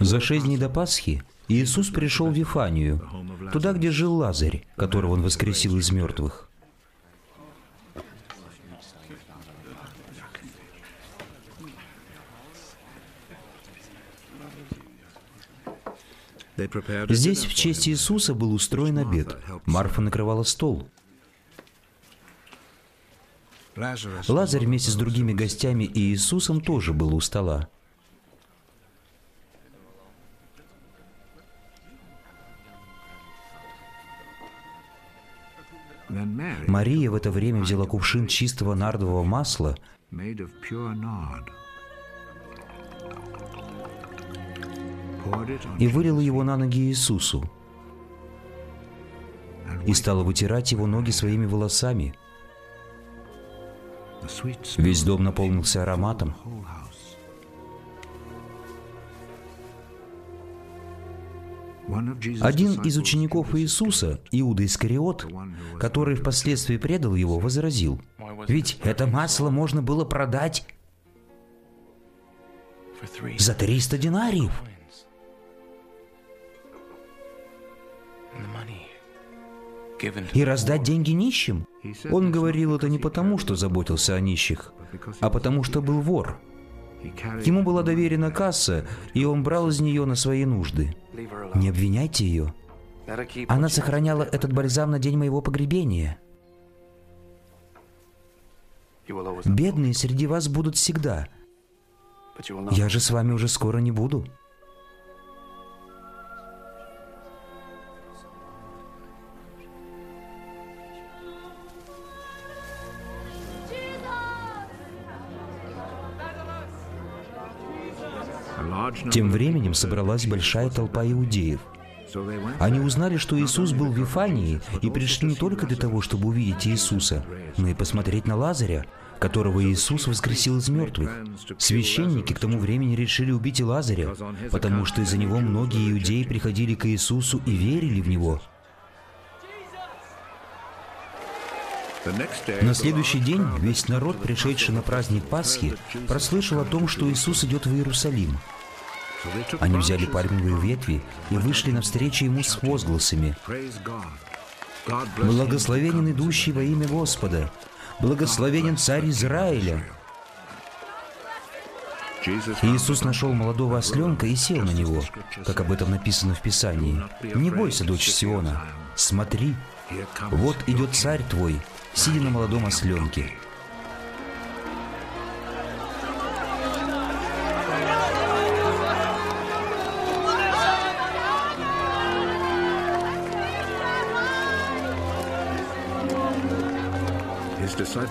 За шесть дней до Пасхи Иисус пришел в Вифанию, туда, где жил Лазарь, которого он воскресил из мертвых. Здесь в честь Иисуса был устроен обед. Марфа накрывала стол. Лазарь вместе с другими гостями и Иисусом тоже был у стола. Мария. В это время взяла кувшин чистого нардового масла. И вылила его на ноги Иисусу. И стала вытирать его ноги своими волосами. Весь дом наполнился ароматом. Один из учеников Иисуса, Иуда Искариот, который впоследствии предал его, возразил, «Ведь это масло можно было продать за 300 динариев». и раздать деньги нищим? Он говорил это не потому, что заботился о нищих, а потому что был вор. Ему была доверена касса, и он брал из нее на свои нужды. Не обвиняйте ее. Она сохраняла этот бальзам на день моего погребения. Бедные среди вас будут всегда. Я же с вами уже скоро не буду. Тем временем собралась большая толпа иудеев. Они узнали, что Иисус был в Вифании, и пришли не только для того, чтобы увидеть Иисуса, но и посмотреть на Лазаря, которого Иисус воскресил из мертвых. Священники к тому времени решили убить и Лазаря, потому что из-за него многие иудеи приходили к Иисусу и верили в Него. На следующий день весь народ, пришедший на праздник Пасхи, прослышал о том, что Иисус идет в Иерусалим – они взяли пальмовые ветви и вышли навстречу ему с возгласами. «Благословенен идущий во имя Господа! Благословенен царь Израиля!» Иисус нашел молодого осленка и сел на него, как об этом написано в Писании. «Не бойся, дочь Сиона, смотри, вот идет царь твой, сидя на молодом осленке».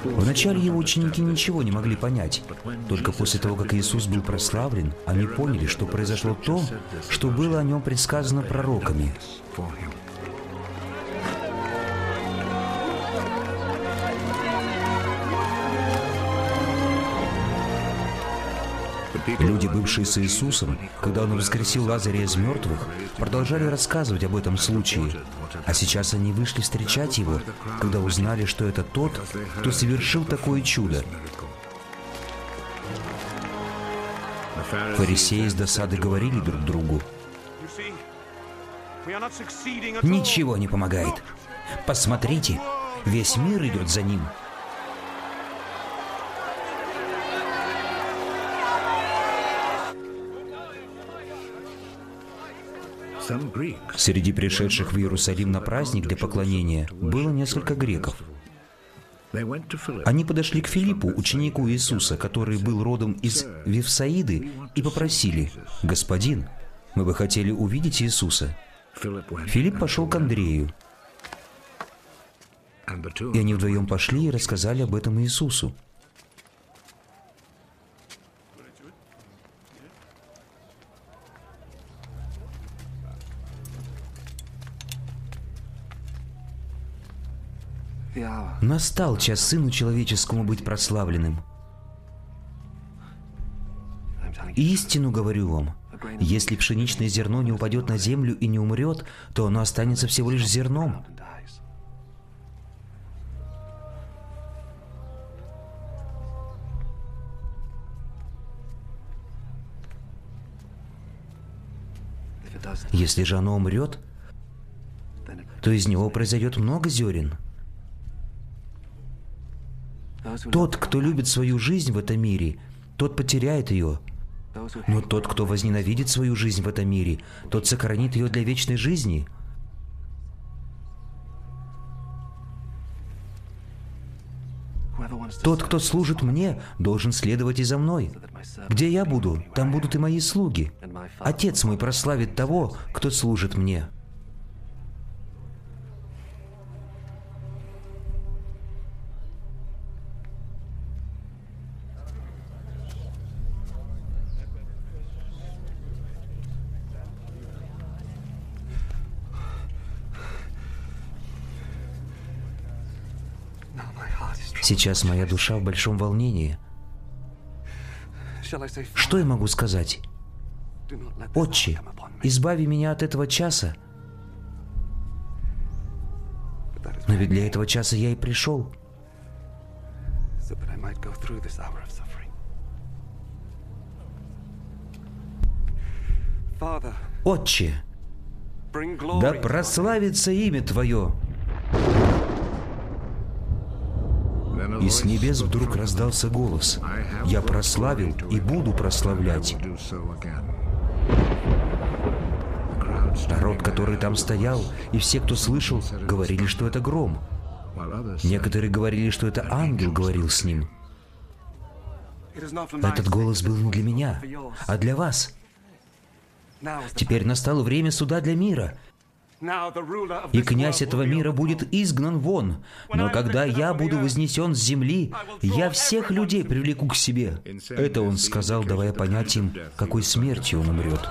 Вначале его ученики ничего не могли понять. Только после того, как Иисус был прославлен, они поняли, что произошло то, что было о нем предсказано пророками. Люди, бывшие с Иисусом, когда Он воскресил Лазаря из мертвых, продолжали рассказывать об этом случае. А сейчас они вышли встречать Его, когда узнали, что это тот, кто совершил такое чудо. Фарисеи с досады говорили друг другу, «Ничего не помогает. Посмотрите, весь мир идет за ним». Среди пришедших в Иерусалим на праздник для поклонения было несколько греков. Они подошли к Филиппу, ученику Иисуса, который был родом из Вифсаиды, и попросили, «Господин, мы бы хотели увидеть Иисуса». Филипп пошел к Андрею, и они вдвоем пошли и рассказали об этом Иисусу. Настал час Сыну Человеческому быть прославленным. Истину говорю вам, если пшеничное зерно не упадет на землю и не умрет, то оно останется всего лишь зерном. Если же оно умрет, то из него произойдет много зерен. Тот, кто любит свою жизнь в этом мире, тот потеряет ее. Но тот, кто возненавидит свою жизнь в этом мире, тот сохранит ее для вечной жизни. Тот, кто служит мне, должен следовать и за мной. Где я буду, там будут и мои слуги. Отец мой прославит того, кто служит мне. Сейчас моя душа в большом волнении. Что я могу сказать? Отче, избави меня от этого часа. Но ведь для этого часа я и пришел. Отче, да прославится имя Твое. И с небес вдруг раздался голос. «Я прославил и буду прославлять». Народ, который там стоял, и все, кто слышал, говорили, что это гром. Некоторые говорили, что это ангел говорил с ним. Этот голос был не для меня, а для вас. Теперь настало время суда для мира, и князь этого мира будет изгнан вон. Но когда я буду вознесен с земли, я всех людей привлеку к себе. Это он сказал, давая понять им, какой смертью он умрет.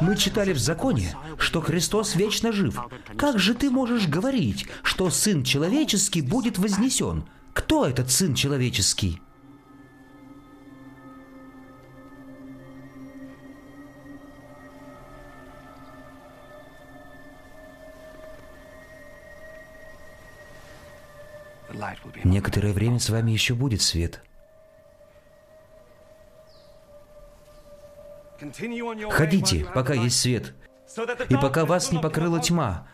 Мы читали в законе, что Христос вечно жив. Как же ты можешь говорить, что Сын Человеческий будет вознесен? Кто этот Сын Человеческий? Некоторое время с вами еще будет свет. Ходите, пока есть свет, и пока вас не покрыла тьма.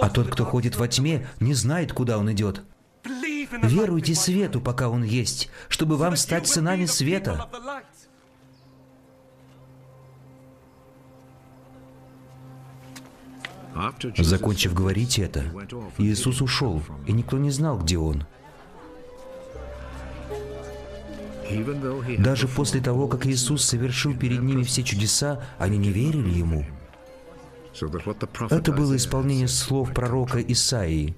А тот, кто ходит во тьме, не знает, куда он идет. Веруйте свету, пока он есть, чтобы вам стать сынами света. Закончив говорить это, Иисус ушел, и никто не знал, где Он. Даже после того, как Иисус совершил перед ними все чудеса, они не верили Ему. Это было исполнение слов пророка Исаии.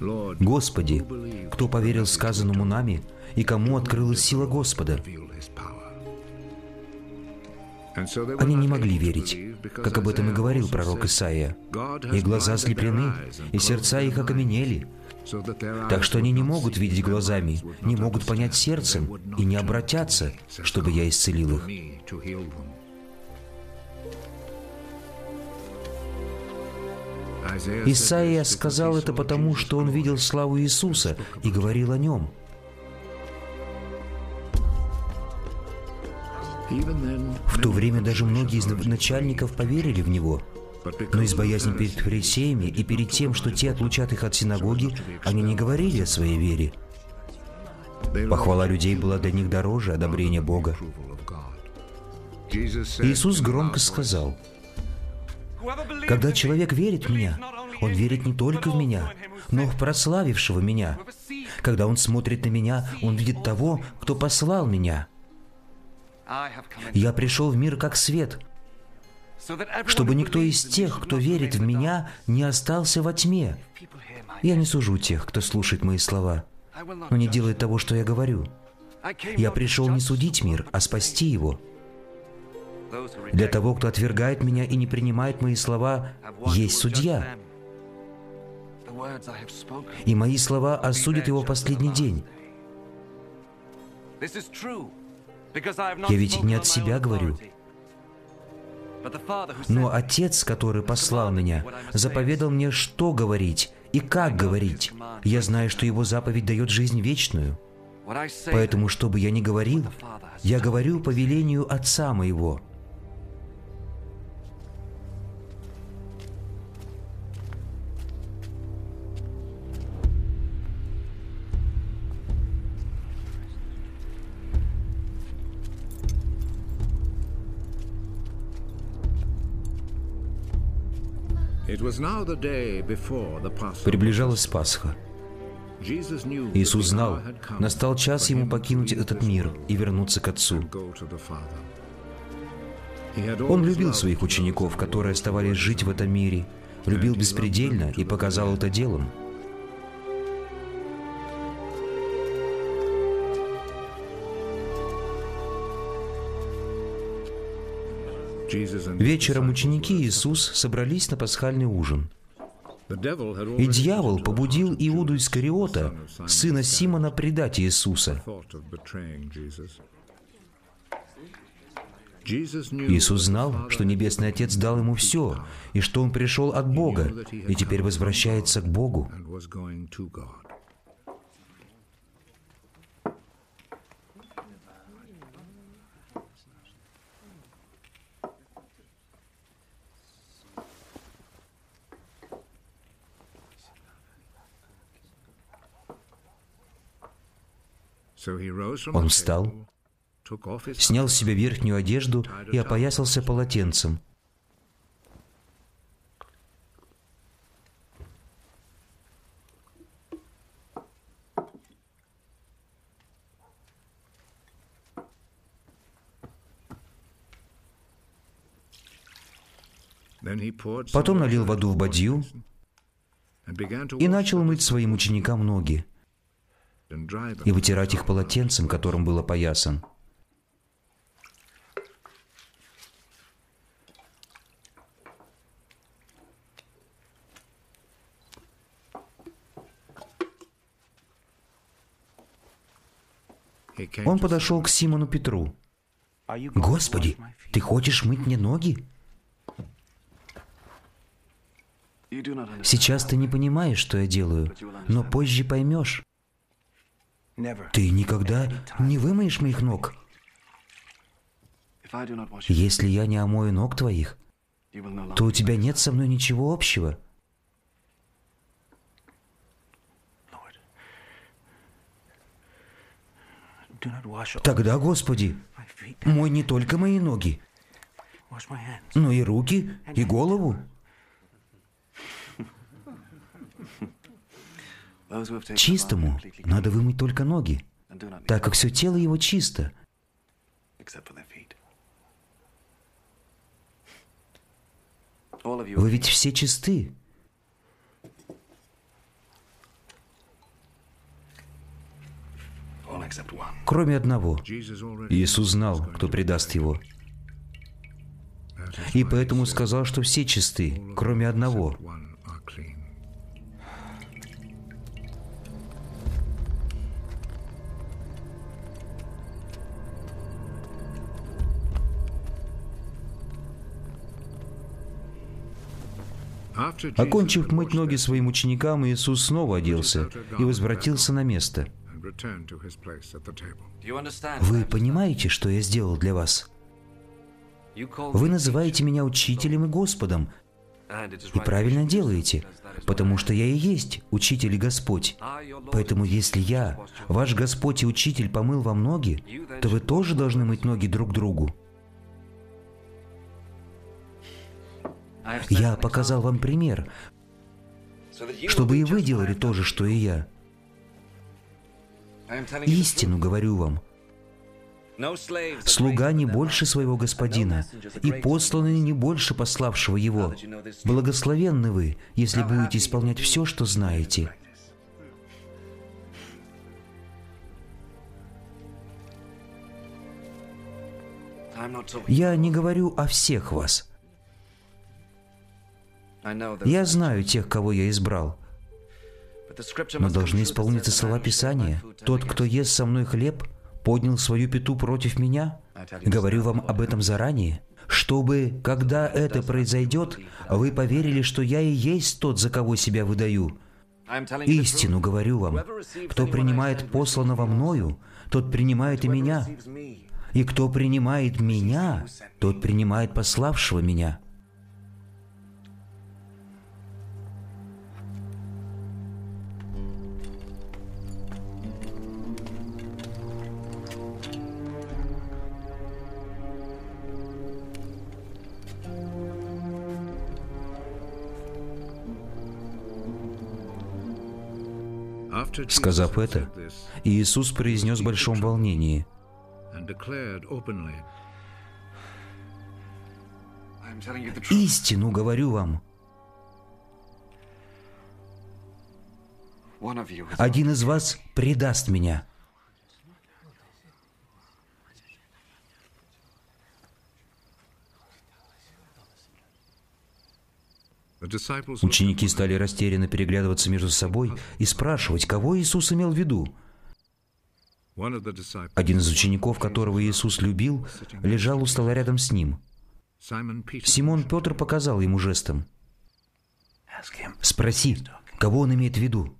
«Господи, кто поверил сказанному нами, и кому открылась сила Господа?» Они не могли верить, как об этом и говорил пророк Исаия. «И глаза ослеплены, и сердца их окаменели, так что они не могут видеть глазами, не могут понять сердцем и не обратятся, чтобы я исцелил их». Исаия сказал это потому, что он видел славу Иисуса и говорил о нем – В то время даже многие из начальников поверили в него. Но из боязни перед фарисеями и перед тем, что те отлучат их от синагоги, они не говорили о своей вере. Похвала людей была для них дороже одобрения Бога. Иисус громко сказал, «Когда человек верит в Меня, он верит не только в Меня, но в прославившего Меня. Когда он смотрит на Меня, он видит того, кто послал Меня». Я пришел в мир как свет, чтобы никто из тех, кто верит в Меня, не остался во тьме. Я не сужу тех, кто слушает мои слова, но не делает того, что я говорю. Я пришел не судить мир, а спасти его. Для того, кто отвергает меня и не принимает мои слова, есть судья. И мои слова осудят его в последний день. Я ведь не от себя говорю. Но Отец, который послал меня, заповедал мне, что говорить и как говорить. Я знаю, что Его заповедь дает жизнь вечную. Поэтому, что бы я ни говорил, я говорю по велению Отца моего. Приближалась Пасха. Иисус знал, настал час ему покинуть этот мир и вернуться к Отцу. Он любил своих учеников, которые оставались жить в этом мире, любил беспредельно и показал это делом. Вечером ученики Иисус собрались на пасхальный ужин. И дьявол побудил Иуду Искариота, сына Симона, предать Иисуса. Иисус знал, что Небесный Отец дал ему все, и что он пришел от Бога, и теперь возвращается к Богу. Он встал, снял с себя верхнюю одежду и опоясался полотенцем. Потом налил воду в бадью и начал мыть своим ученикам ноги и вытирать их полотенцем, которым был опоясан. Он подошел к Симону Петру. «Господи, ты хочешь мыть мне ноги?» Сейчас ты не понимаешь, что я делаю, но позже поймешь. Ты никогда не вымоешь моих ног. Если я не омою ног твоих, то у тебя нет со мной ничего общего. Тогда, Господи, мой не только мои ноги, но и руки, и голову. Чистому надо вымыть только ноги, так как все тело его чисто. Вы ведь все чисты. Кроме одного. Иисус знал, кто предаст его. И поэтому сказал, что все чисты, кроме одного. Окончив мыть ноги своим ученикам, Иисус снова оделся и возвратился на место. Вы понимаете, что я сделал для вас? Вы называете меня учителем и Господом, и правильно делаете, потому что я и есть учитель и Господь. Поэтому если я, ваш Господь и учитель, помыл вам ноги, то вы тоже должны мыть ноги друг другу. Я показал вам пример, чтобы и вы делали то же, что и я. Истину говорю вам. Слуга не больше своего господина, и посланный не больше пославшего его. Благословенны вы, если будете исполнять все, что знаете. Я не говорю о всех вас – я знаю тех, кого я избрал. Но должны исполниться слова Писания. Тот, кто ест со мной хлеб, поднял свою пету против меня. Говорю вам об этом заранее, чтобы, когда это произойдет, вы поверили, что я и есть тот, за кого себя выдаю. Истину говорю вам, кто принимает посланного мною, тот принимает и меня. И кто принимает меня, тот принимает пославшего меня. Сказав это, Иисус произнес в большом волнении, «Истину говорю вам, один из вас предаст меня». Ученики стали растерянно переглядываться между собой и спрашивать, кого Иисус имел в виду. Один из учеников, которого Иисус любил, лежал у стола рядом с ним. Симон Петр показал ему жестом. «Спроси, кого он имеет в виду?»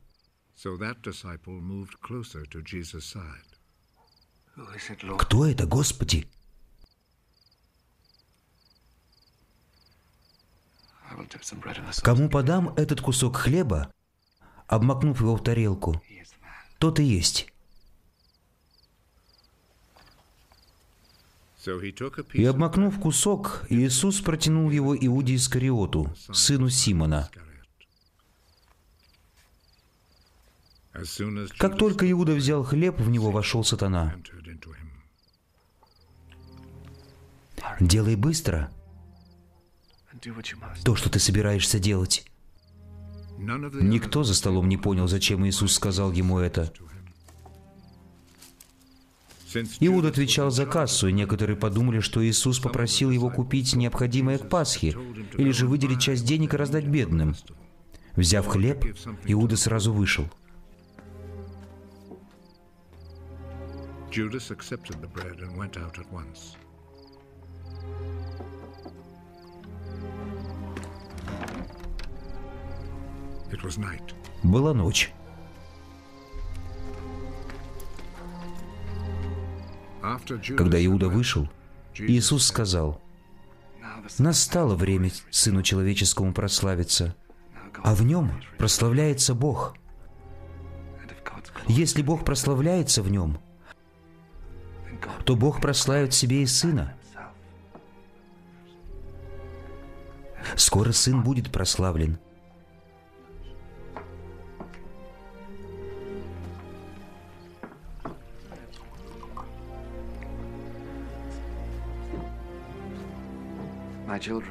«Кто это, Господи?» Кому подам этот кусок хлеба, обмакнув его в тарелку, тот и есть. И обмакнув кусок, Иисус протянул его Иуде Искариоту, сыну Симона. Как только Иуда взял хлеб, в него вошел сатана. «Делай быстро», то, что ты собираешься делать. Никто за столом не понял, зачем Иисус сказал ему это. Иуда отвечал за кассу, и некоторые подумали, что Иисус попросил его купить необходимое к Пасхе, или же выделить часть денег и раздать бедным. Взяв хлеб, Иуда сразу вышел. Judas accepted the bread and went out at once. Была ночь. Когда Иуда вышел, Иисус сказал, «Настало время Сыну Человеческому прославиться, а в нем прославляется Бог. Если Бог прославляется в нем, то Бог прославит себе и Сына. Скоро Сын будет прославлен –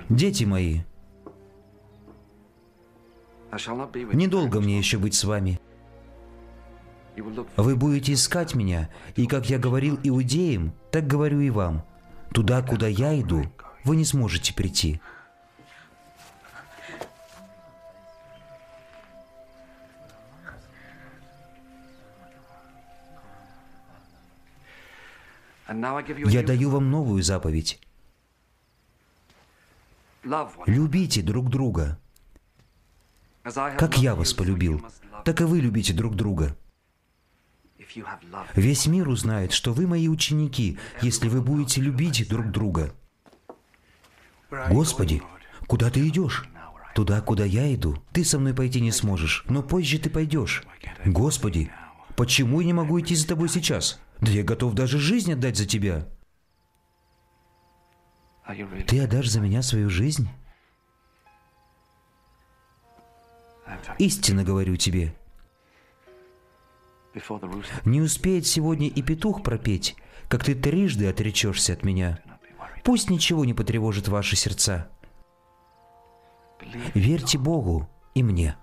Дети мои, недолго мне еще быть с вами. Вы будете искать меня, и, как я говорил иудеям, так говорю и вам. Туда, куда я иду, вы не сможете прийти. Я даю вам новую заповедь. Любите друг друга. Как я вас полюбил, так и вы любите друг друга. Весь мир узнает, что вы мои ученики, если вы будете любить друг друга. Господи, куда ты идешь? Туда, куда я иду. Ты со мной пойти не сможешь, но позже ты пойдешь. Господи, почему я не могу идти за тобой сейчас? Да я готов даже жизнь отдать за тебя. Ты отдашь за меня свою жизнь? Истинно говорю тебе. Не успеет сегодня и петух пропеть, как ты трижды отречешься от меня. Пусть ничего не потревожит ваши сердца. Верьте Богу и мне.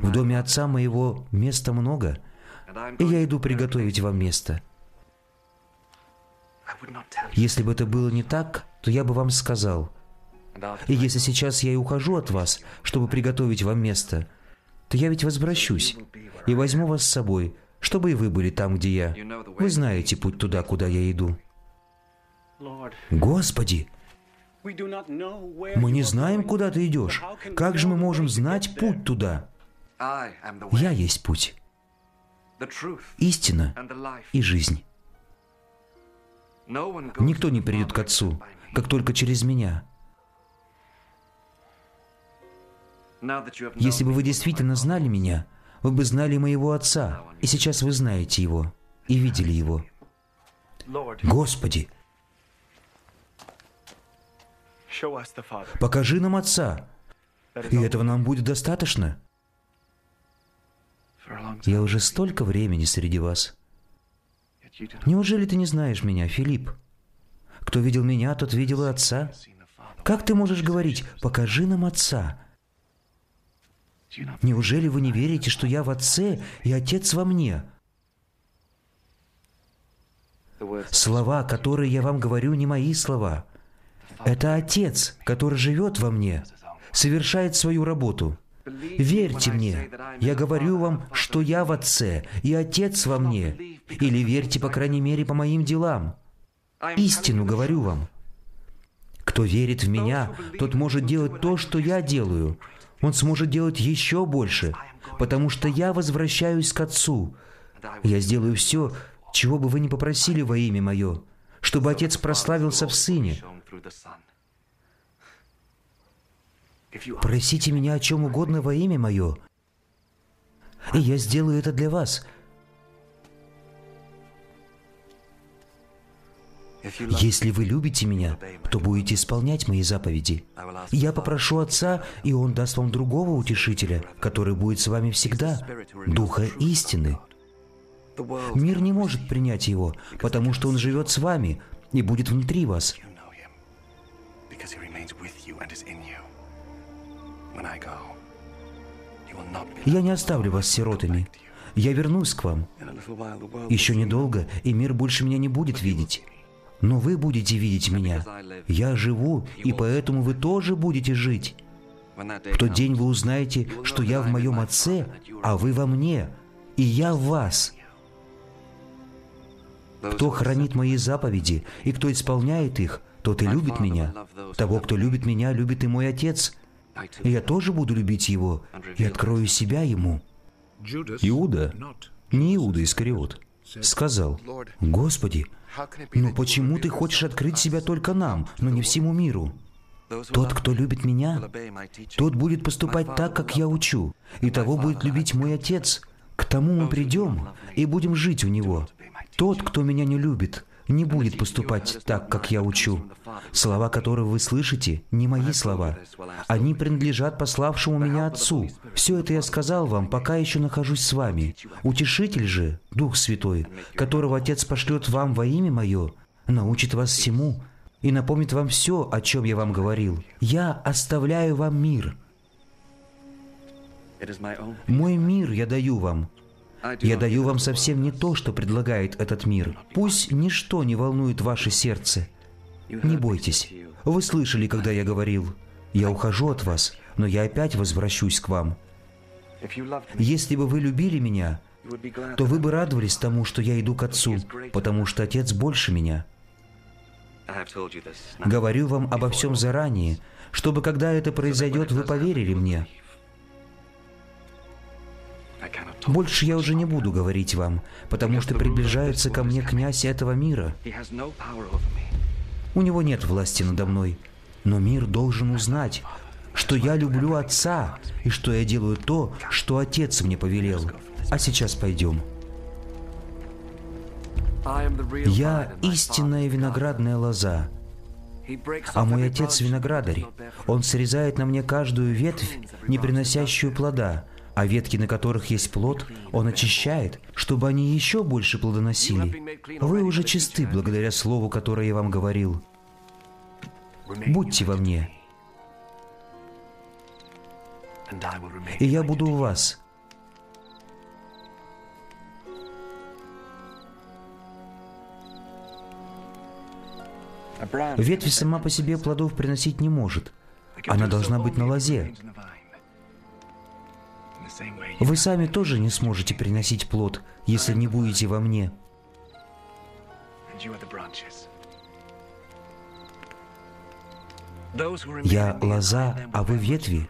В доме отца моего места много, и я иду приготовить вам место – если бы это было не так, то я бы вам сказал. И если сейчас я и ухожу от вас, чтобы приготовить вам место, то я ведь возвращусь и возьму вас с собой, чтобы и вы были там, где я. Вы знаете путь туда, куда я иду. Господи! Мы не знаем, куда ты идешь. Как же мы можем знать путь туда? Я есть путь, истина и жизнь. Никто не придет к Отцу, как только через меня. Если бы вы действительно знали меня, вы бы знали моего Отца, и сейчас вы знаете Его и видели Его. Господи, покажи нам Отца, И этого нам будет достаточно. Я уже столько времени среди вас. Неужели ты не знаешь меня, Филипп? Кто видел меня, тот видел и Отца. Как ты можешь говорить «покажи нам Отца»? Неужели вы не верите, что я в Отце и Отец во мне? Слова, которые я вам говорю, не мои слова. Это Отец, который живет во мне, совершает свою работу. Верьте мне, я говорю вам, что я в Отце, и Отец во мне. Или верьте, по крайней мере, по моим делам. Истину говорю вам. Кто верит в меня, тот может делать то, что я делаю. Он сможет делать еще больше, потому что я возвращаюсь к Отцу. Я сделаю все, чего бы вы ни попросили во имя Мое, чтобы Отец прославился в Сыне. Просите меня о чем угодно во имя Мое, и я сделаю это для вас. Если вы любите меня, то будете исполнять мои заповеди. Я попрошу Отца, и Он даст вам другого утешителя, который будет с вами всегда, Духа истины. Мир не может принять его, потому что он живет с вами и будет внутри вас. Я не оставлю вас сиротами. Я вернусь к вам. Еще недолго, и мир больше меня не будет видеть. Но вы будете видеть меня. Я живу, и поэтому вы тоже будете жить. В тот день вы узнаете, что я в моем Отце, а вы во мне, и я в вас. Кто хранит мои заповеди и кто исполняет их, тот и любит меня. Того, кто любит меня, любит и мой Отец. И я тоже буду любить его и открою себя ему. Иуда, не Иуда Искариот, сказал, «Господи, но почему ты хочешь открыть себя только нам, но не всему миру? Тот, кто любит меня, тот будет поступать так, как я учу, и того будет любить мой Отец. К тому мы придем и будем жить у Него. Тот, кто меня не любит, не будет поступать так, как я учу. Слова, которые вы слышите, не мои слова. Они принадлежат пославшему меня Отцу. Все это я сказал вам, пока еще нахожусь с вами. Утешитель же, Дух Святой, которого Отец пошлет вам во имя Мое, научит вас всему и напомнит вам все, о чем я вам говорил. Я оставляю вам мир. Мой мир я даю вам, я даю вам совсем не то, что предлагает этот мир. Пусть ничто не волнует ваше сердце. Не бойтесь. Вы слышали, когда я говорил, «Я ухожу от вас, но я опять возвращусь к вам». Если бы вы любили меня, то вы бы радовались тому, что я иду к Отцу, потому что Отец больше меня. Говорю вам обо всем заранее, чтобы, когда это произойдет, вы поверили мне. Больше я уже не буду говорить вам, потому что приближается ко мне князь этого мира. У него нет власти надо мной, но мир должен узнать, что я люблю Отца и что я делаю то, что Отец мне повелел. А сейчас пойдем. Я истинная виноградная лоза, а мой отец виноградарь. Он срезает на мне каждую ветвь, не приносящую плода, а ветки, на которых есть плод, Он очищает, чтобы они еще больше плодоносили. Вы уже чисты благодаря Слову, которое я вам говорил. Будьте во мне, и я буду у вас. Ветвь сама по себе плодов приносить не может. Она должна быть на лозе. Вы сами тоже не сможете приносить плод, если не будете во мне. Я лоза, а вы ветви.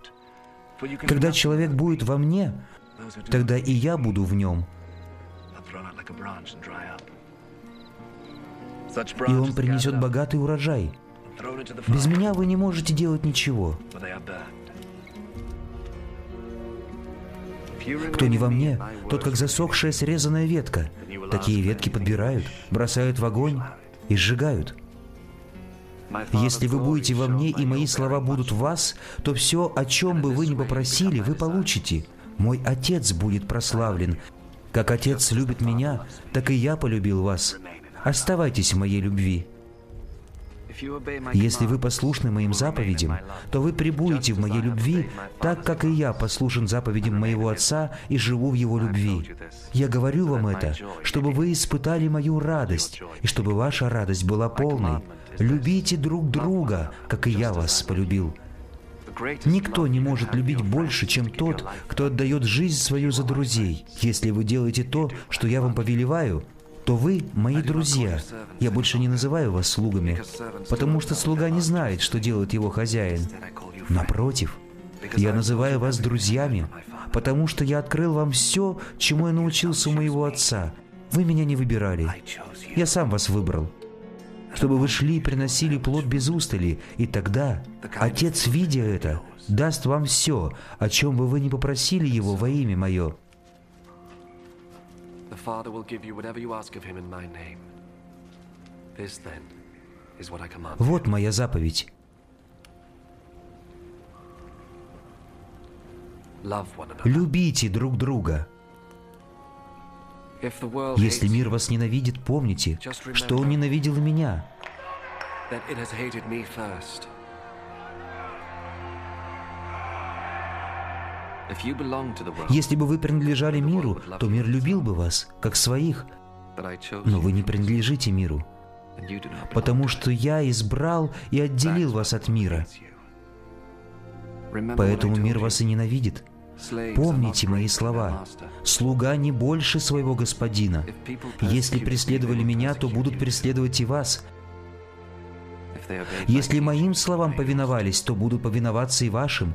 Когда человек будет во мне, тогда и я буду в нем. И он принесет богатый урожай. Без меня вы не можете делать ничего. Кто не во мне, тот как засохшая срезанная ветка. Такие ветки подбирают, бросают в огонь и сжигают. Если вы будете во мне, и мои слова будут в вас, то все, о чем бы вы ни попросили, вы получите. Мой Отец будет прославлен. Как Отец любит меня, так и я полюбил вас. Оставайтесь в моей любви. Если вы послушны моим заповедям, то вы прибудете в моей любви, так как и я послушен заповедям моего Отца и живу в Его любви. Я говорю вам это, чтобы вы испытали мою радость, и чтобы ваша радость была полной. Любите друг друга, как и я вас полюбил. Никто не может любить больше, чем тот, кто отдает жизнь свою за друзей. Если вы делаете то, что я вам повелеваю, то вы мои друзья. Я больше не называю вас слугами, потому что слуга не знает, что делает его хозяин. Напротив, я называю вас друзьями, потому что я открыл вам все, чему я научился у моего отца. Вы меня не выбирали. Я сам вас выбрал чтобы вы шли и приносили плод без устали, и тогда Отец, видя это, даст вам все, о чем бы вы не попросили Его во имя Мое. Вот моя заповедь. Любите друг друга. Если мир вас ненавидит, помните, что он ненавидел меня. Если бы вы принадлежали миру, то мир любил бы вас, как своих. Но вы не принадлежите миру, потому что я избрал и отделил вас от мира. Поэтому мир вас и ненавидит. Помните мои слова. Слуга не больше своего господина. Если преследовали меня, то будут преследовать и вас. Если моим словам повиновались, то будут повиноваться и вашим.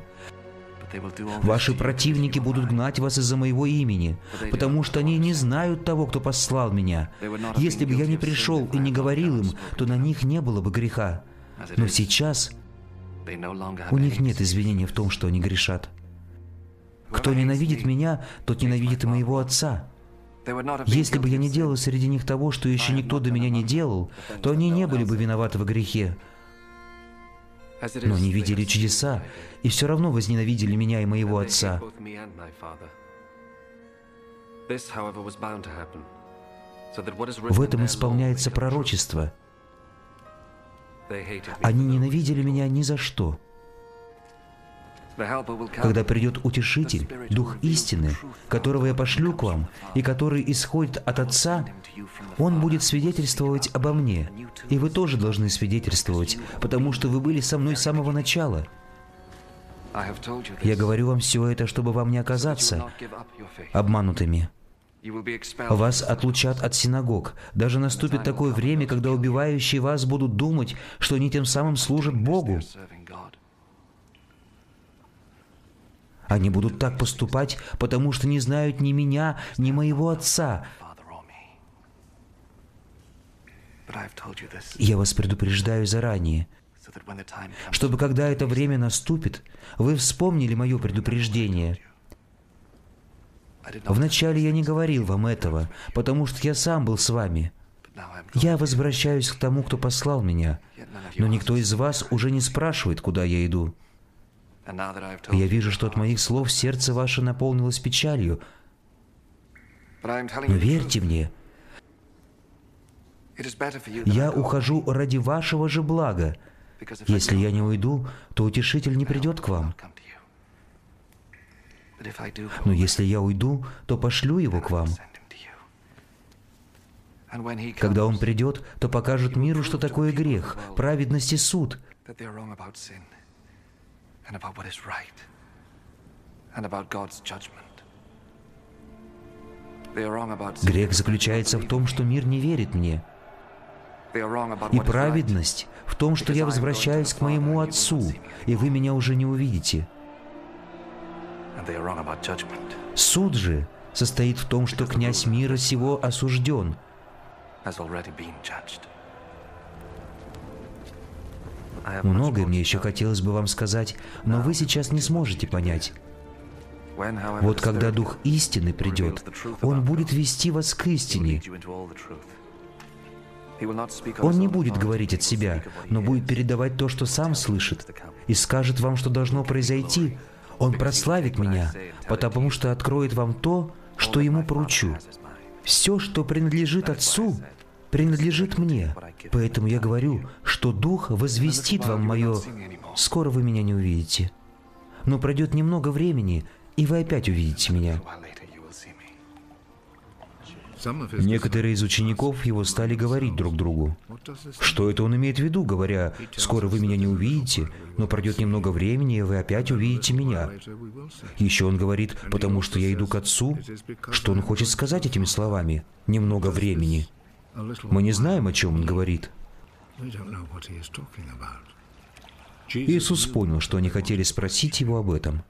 Ваши противники будут гнать вас из-за моего имени, потому что они не знают того, кто послал меня. Если бы я не пришел и не говорил им, то на них не было бы греха. Но сейчас у них нет извинения в том, что они грешат. Кто ненавидит меня, тот ненавидит и моего Отца. Если бы я не делал среди них того, что еще никто до меня не делал, то они не были бы виноваты в грехе. Но они видели чудеса, и все равно возненавидели меня и моего Отца. В этом исполняется пророчество. Они ненавидели меня ни за что. Когда придет Утешитель, Дух истины, которого я пошлю к вам, и который исходит от Отца, Он будет свидетельствовать обо мне. И вы тоже должны свидетельствовать, потому что вы были со мной с самого начала. Я говорю вам все это, чтобы вам не оказаться обманутыми. Вас отлучат от синагог. Даже наступит такое время, когда убивающие вас будут думать, что они тем самым служат Богу. Они будут так поступать, потому что не знают ни меня, ни моего Отца. Я вас предупреждаю заранее, чтобы когда это время наступит, вы вспомнили мое предупреждение. Вначале я не говорил вам этого, потому что я сам был с вами. Я возвращаюсь к тому, кто послал меня, но никто из вас уже не спрашивает, куда я иду. Я вижу, что от моих слов сердце ваше наполнилось печалью. Но верьте мне, я ухожу ради вашего же блага. Если я не уйду, то утешитель не придет к вам. Но если я уйду, то пошлю его к вам. Когда он придет, то покажет миру, что такое грех, праведность и суд and about what is right and about God's judgment. Грех заключается в том, что мир не верит мне. И праведность в том, что я возвращаюсь к моему Отцу, и вы меня уже не увидите. Суд же состоит в том, что князь мира сего осужден. Многое мне еще хотелось бы вам сказать, но вы сейчас не сможете понять. Вот когда Дух истины придет, Он будет вести вас к истине. Он не будет говорить от себя, но будет передавать то, что сам слышит, и скажет вам, что должно произойти. Он прославит меня, потому что откроет вам то, что ему поручу. Все, что принадлежит Отцу, принадлежит мне. Поэтому я говорю, что Дух возвестит вам мое «Скоро вы меня не увидите». Но пройдет немного времени, и вы опять увидите меня. Некоторые из учеников его стали говорить друг другу. Что это он имеет в виду, говоря, «Скоро вы меня не увидите, но пройдет немного времени, и вы опять увидите меня». Еще он говорит, «Потому что я иду к Отцу». Что он хочет сказать этими словами? «Немного времени». Мы не знаем, о чем он говорит. Иисус понял, что они хотели спросить его об этом.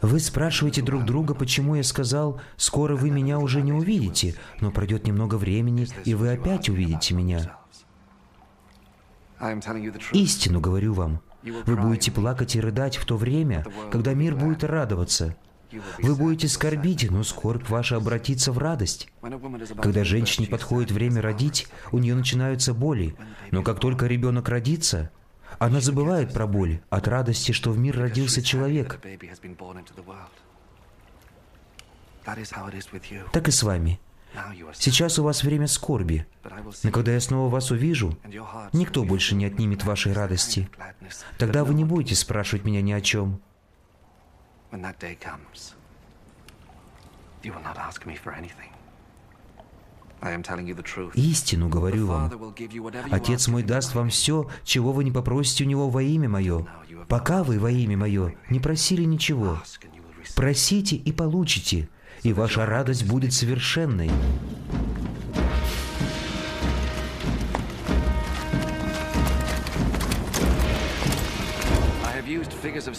Вы спрашиваете друг друга, почему я сказал, «Скоро вы меня уже не увидите, но пройдет немного времени, и вы опять увидите меня». Истину говорю вам. Вы будете плакать и рыдать в то время, когда мир будет радоваться. Вы будете скорбить, но скорбь ваша обратится в радость. Когда женщине подходит время родить, у нее начинаются боли, но как только ребенок родится, она забывает про боль от радости, что в мир родился человек. Так и с вами. Сейчас у вас время скорби, но когда я снова вас увижу, никто больше не отнимет вашей радости. Тогда вы не будете спрашивать меня ни о чем. Истину говорю вам. Отец мой даст вам все, чего вы не попросите у Него во имя Мое. Пока вы во имя Мое не просили ничего. Просите и получите, и ваша радость будет совершенной.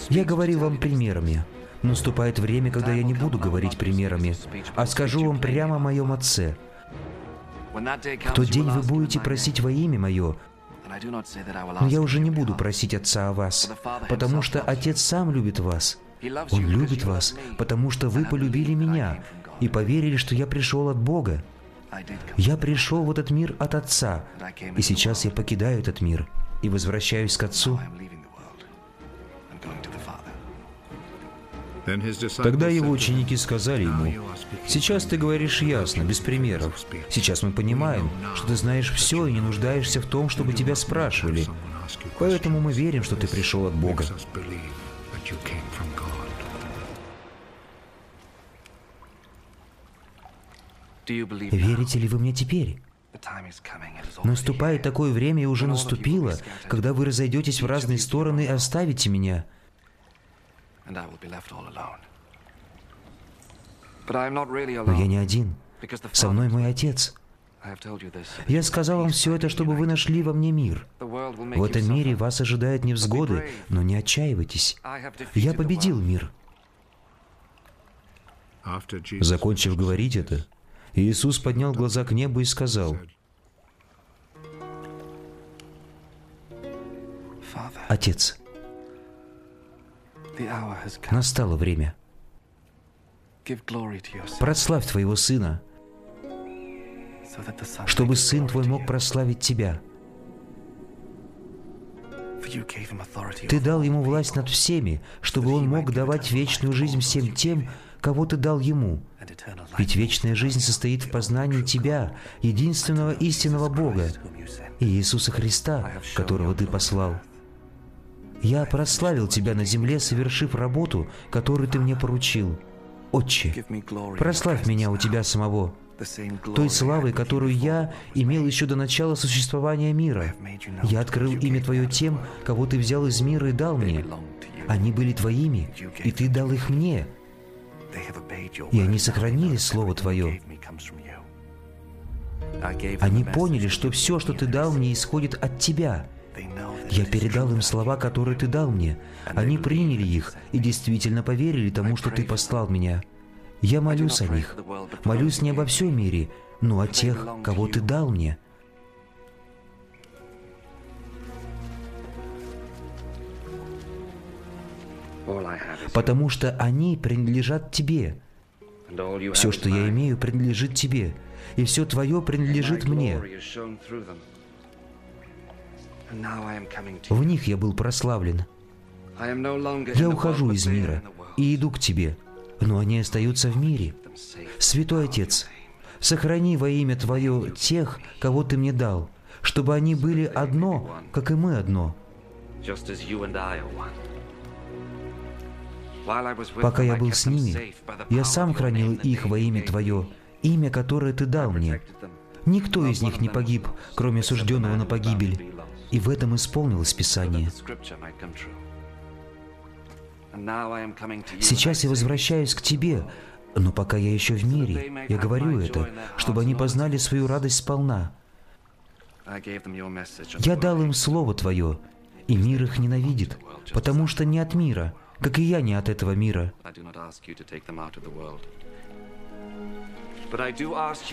Я говорю вам примерами. Наступает время, когда я не буду говорить примерами, а скажу вам прямо о моем Отце – в тот день вы будете просить во имя Мое, но я уже не буду просить Отца о вас, потому что Отец сам любит вас. Он любит вас, потому что вы полюбили Меня и поверили, что я пришел от Бога. Я пришел в этот мир от Отца, и сейчас я покидаю этот мир и возвращаюсь к Отцу. Тогда его ученики сказали ему, «Сейчас ты говоришь ясно, без примеров. Сейчас мы понимаем, что ты знаешь все и не нуждаешься в том, чтобы тебя спрашивали. Поэтому мы верим, что ты пришел от Бога». Верите ли вы мне теперь? Наступает такое время и уже наступило, когда вы разойдетесь в разные стороны и оставите меня – но я не один. Со мной мой Отец. Я сказал вам все это, чтобы вы нашли во мне мир. В этом мире вас ожидают невзгоды, но не отчаивайтесь. Я победил мир. Закончив говорить это, Иисус поднял глаза к небу и сказал, «Отец, Настало время. Прославь Твоего Сына, чтобы Сын Твой мог прославить Тебя. Ты дал Ему власть над всеми, чтобы Он мог давать вечную жизнь всем тем, кого Ты дал Ему. Ведь вечная жизнь состоит в познании Тебя, единственного истинного Бога, и Иисуса Христа, которого Ты послал. Я прославил Тебя на земле, совершив работу, которую Ты мне поручил. Отче, прославь меня у Тебя самого, той славой, которую я имел еще до начала существования мира. Я открыл имя Твое тем, кого Ты взял из мира и дал мне. Они были Твоими, и Ты дал их мне. И они сохранили Слово Твое. Они поняли, что все, что Ты дал мне, исходит от Тебя — я передал им слова, которые Ты дал мне. Они приняли их и действительно поверили тому, что Ты послал меня. Я молюсь о них. Молюсь не обо всем мире, но о тех, кого Ты дал мне. Потому что они принадлежат Тебе. Все, что я имею, принадлежит Тебе, и все Твое принадлежит мне. В них я был прославлен. Я ухожу из мира и иду к Тебе, но они остаются в мире. Святой Отец, сохрани во имя Твое тех, кого Ты мне дал, чтобы они были одно, как и мы одно. Пока я был с ними, я сам хранил их во имя Твое, имя, которое Ты дал мне. Никто из них не погиб, кроме сужденного на погибель. И в этом исполнилось Писание. Сейчас я возвращаюсь к Тебе, но пока я еще в мире, я говорю это, чтобы они познали свою радость сполна. Я дал им Слово Твое, и мир их ненавидит, потому что не от мира, как и я не от этого мира.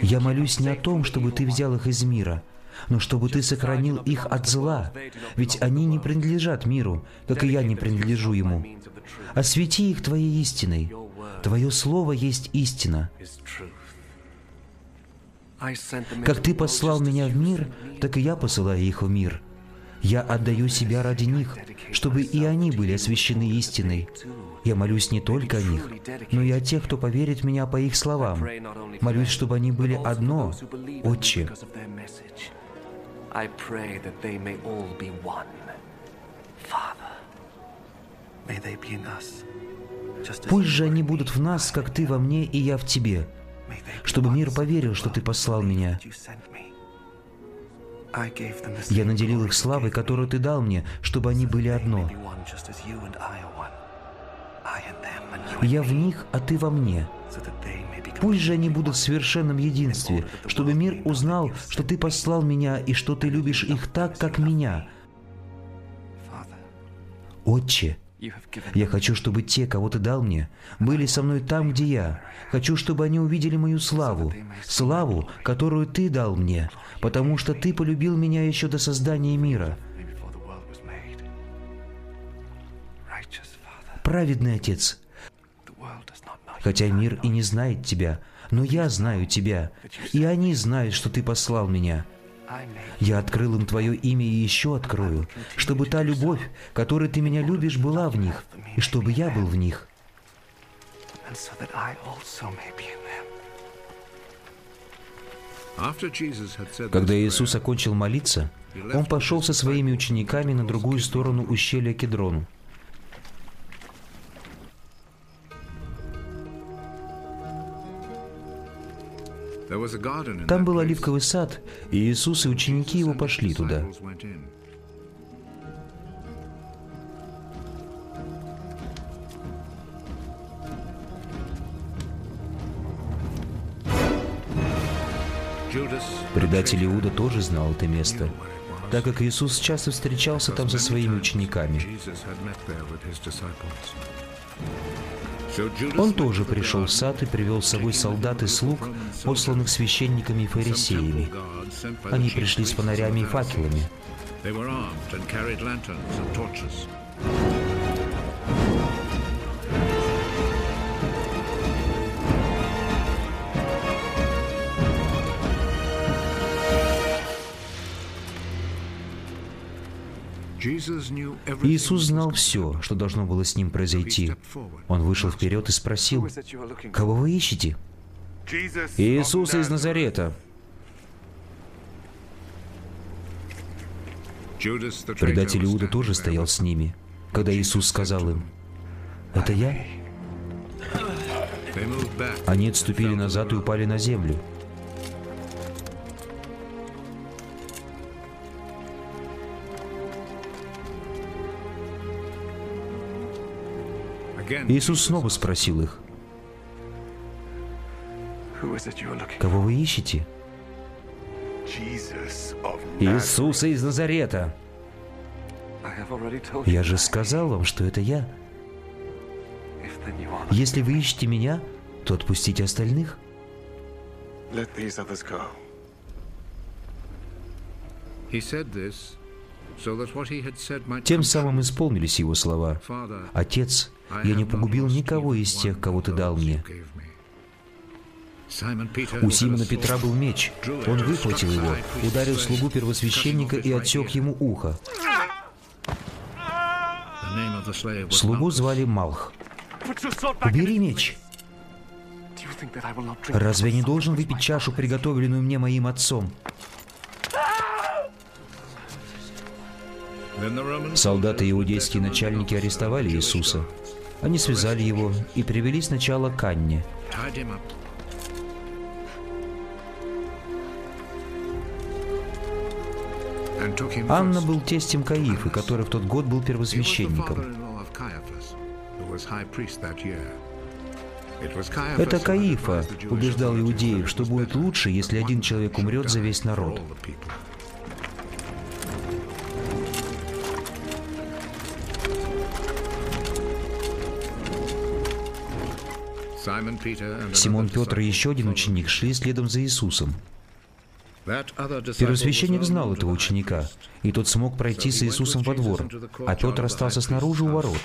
Я молюсь не о том, чтобы Ты взял их из мира, но чтобы Ты сохранил их от зла, ведь они не принадлежат миру, как и я не принадлежу ему. Освети их Твоей истиной. Твое Слово есть истина. Как Ты послал меня в мир, так и я посылаю их в мир. Я отдаю себя ради них, чтобы и они были освящены истиной. Я молюсь не только о них, но и о тех, кто поверит в меня по их словам. Молюсь, чтобы они были одно, Отче. Пусть же они будут в нас, как Ты во мне и я в Тебе, чтобы мир поверил, что Ты послал меня. Я наделил их славой, которую Ты дал мне, чтобы они были одно. Я в них, а Ты во мне. Пусть же они будут в совершенном единстве, чтобы мир узнал, что Ты послал меня и что Ты любишь их так, как меня. Отче, я хочу, чтобы те, кого Ты дал мне, были со мной там, где я. Хочу, чтобы они увидели мою славу, славу, которую Ты дал мне, потому что Ты полюбил меня еще до создания мира. Праведный Отец, хотя мир и не знает Тебя, но я знаю Тебя, и они знают, что Ты послал меня – я открыл им Твое имя и еще открою, чтобы та любовь, которой Ты меня любишь, была в них, и чтобы я был в них. Когда Иисус окончил молиться, Он пошел со своими учениками на другую сторону ущелья Кедрону. Там был оливковый сад, и Иисус и ученики его пошли туда. Предатель Иуда тоже знал это место, так как Иисус часто встречался там со своими учениками. Он тоже пришел в сад и привел с собой солдат и слуг, посланных священниками и фарисеями. Они пришли с фонарями и факелами. Иисус знал все, что должно было с ним произойти. Он вышел вперед и спросил, «Кого вы ищете?» «Иисуса из Назарета». Предатель Иуда тоже стоял с ними, когда Иисус сказал им, «Это я?» Они отступили назад и упали на землю. Иисус снова спросил их, «Кого вы ищете?» «Иисуса из Назарета!» «Я же сказал вам, что это я. Если вы ищете меня, то отпустите остальных». Тем самым исполнились его слова. «Отец, я не погубил никого из тех, кого ты дал мне. У Симона Петра был меч. Он выхватил его, ударил слугу первосвященника и отсек ему ухо. Слугу звали Малх. «Убери меч!» Разве не должен выпить чашу, приготовленную мне моим отцом? Солдаты и иудейские начальники арестовали Иисуса. Они связали его и привели сначала к Анне. Анна был тестем Каифы, который в тот год был первосвященником. Это Каифа убеждал иудеев, что будет лучше, если один человек умрет за весь народ. Симон Петр и еще один ученик шли следом за Иисусом. Первосвященник знал этого ученика, и тот смог пройти с Иисусом во двор, а Петр остался снаружи у ворот.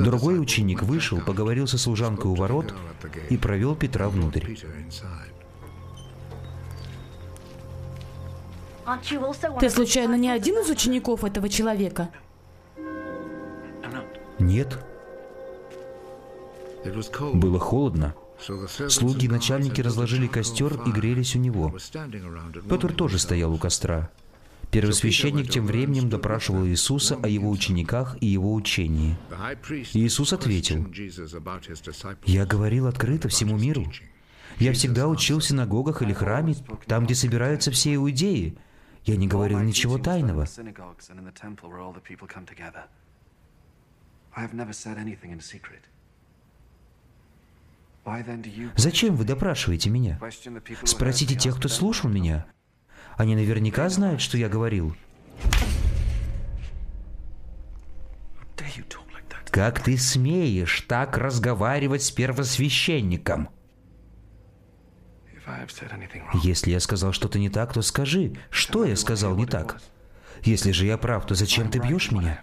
Другой ученик вышел, поговорил со служанкой у ворот и провел Петра внутрь. Ты случайно не один из учеников этого человека? Нет. Было холодно. Слуги и начальники разложили костер и грелись у него. Петр тоже стоял у костра. Первосвященник тем временем допрашивал Иисуса о его учениках и его учении. Иисус ответил, «Я говорил открыто всему миру. Я всегда учил в синагогах или храме, там, где собираются все иудеи, я не говорил ничего тайного. Зачем вы допрашиваете меня? Спросите тех, кто слушал меня. Они наверняка знают, что я говорил. Как ты смеешь так разговаривать с первосвященником? Если я сказал что-то не так, то скажи, что я сказал не так. Если же я прав, то зачем ты бьешь меня?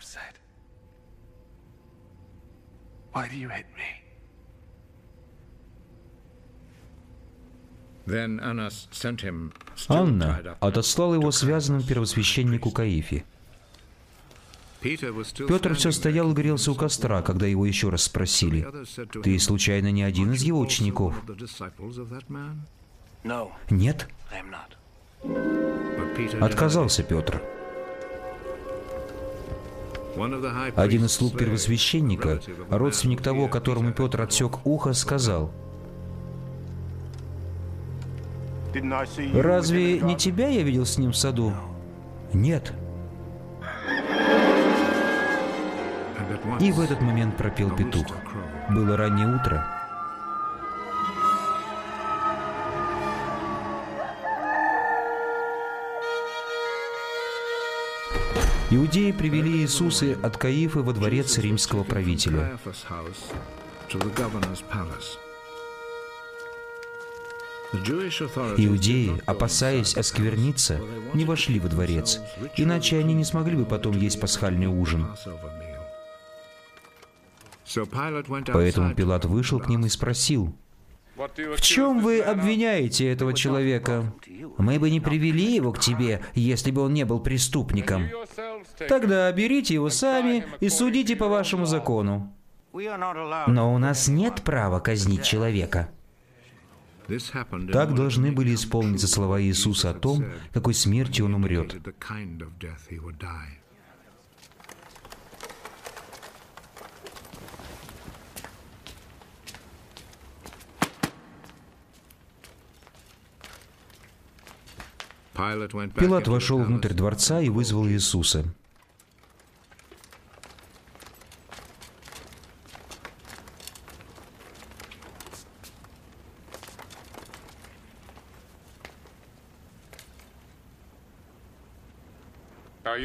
Анна отослал его связанным первосвященнику Каифе. Петр все стоял и грелся у костра, когда его еще раз спросили, «Ты случайно не один из его учеников?» Нет? Отказался Петр. Один из слуг первосвященника, родственник того, которому Петр отсек ухо, сказал, «Разве не тебя я видел с ним в саду?» «Нет». И в этот момент пропел петух. Было раннее утро. Иудеи привели Иисуса от Каифы во дворец римского правителя. Иудеи, опасаясь оскверниться, не вошли во дворец, иначе они не смогли бы потом есть пасхальный ужин. Поэтому Пилат вышел к ним и спросил, в чем вы обвиняете этого человека? Мы бы не привели его к тебе, если бы он не был преступником. Тогда берите его сами и судите по вашему закону. Но у нас нет права казнить человека. Так должны были исполниться слова Иисуса о том, какой смертью он умрет. Пилат вошел внутрь дворца и вызвал Иисуса.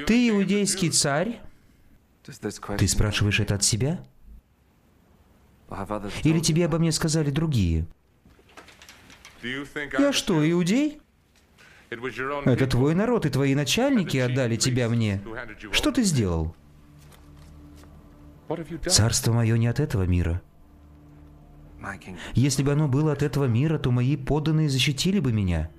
Ты иудейский царь? Ты спрашиваешь это от себя? Или тебе обо мне сказали другие? Я что, иудей? Это твой народ, и твои начальники отдали тебя мне. Что ты сделал? Царство мое не от этого мира. Если бы оно было от этого мира, то мои подданные защитили бы меня.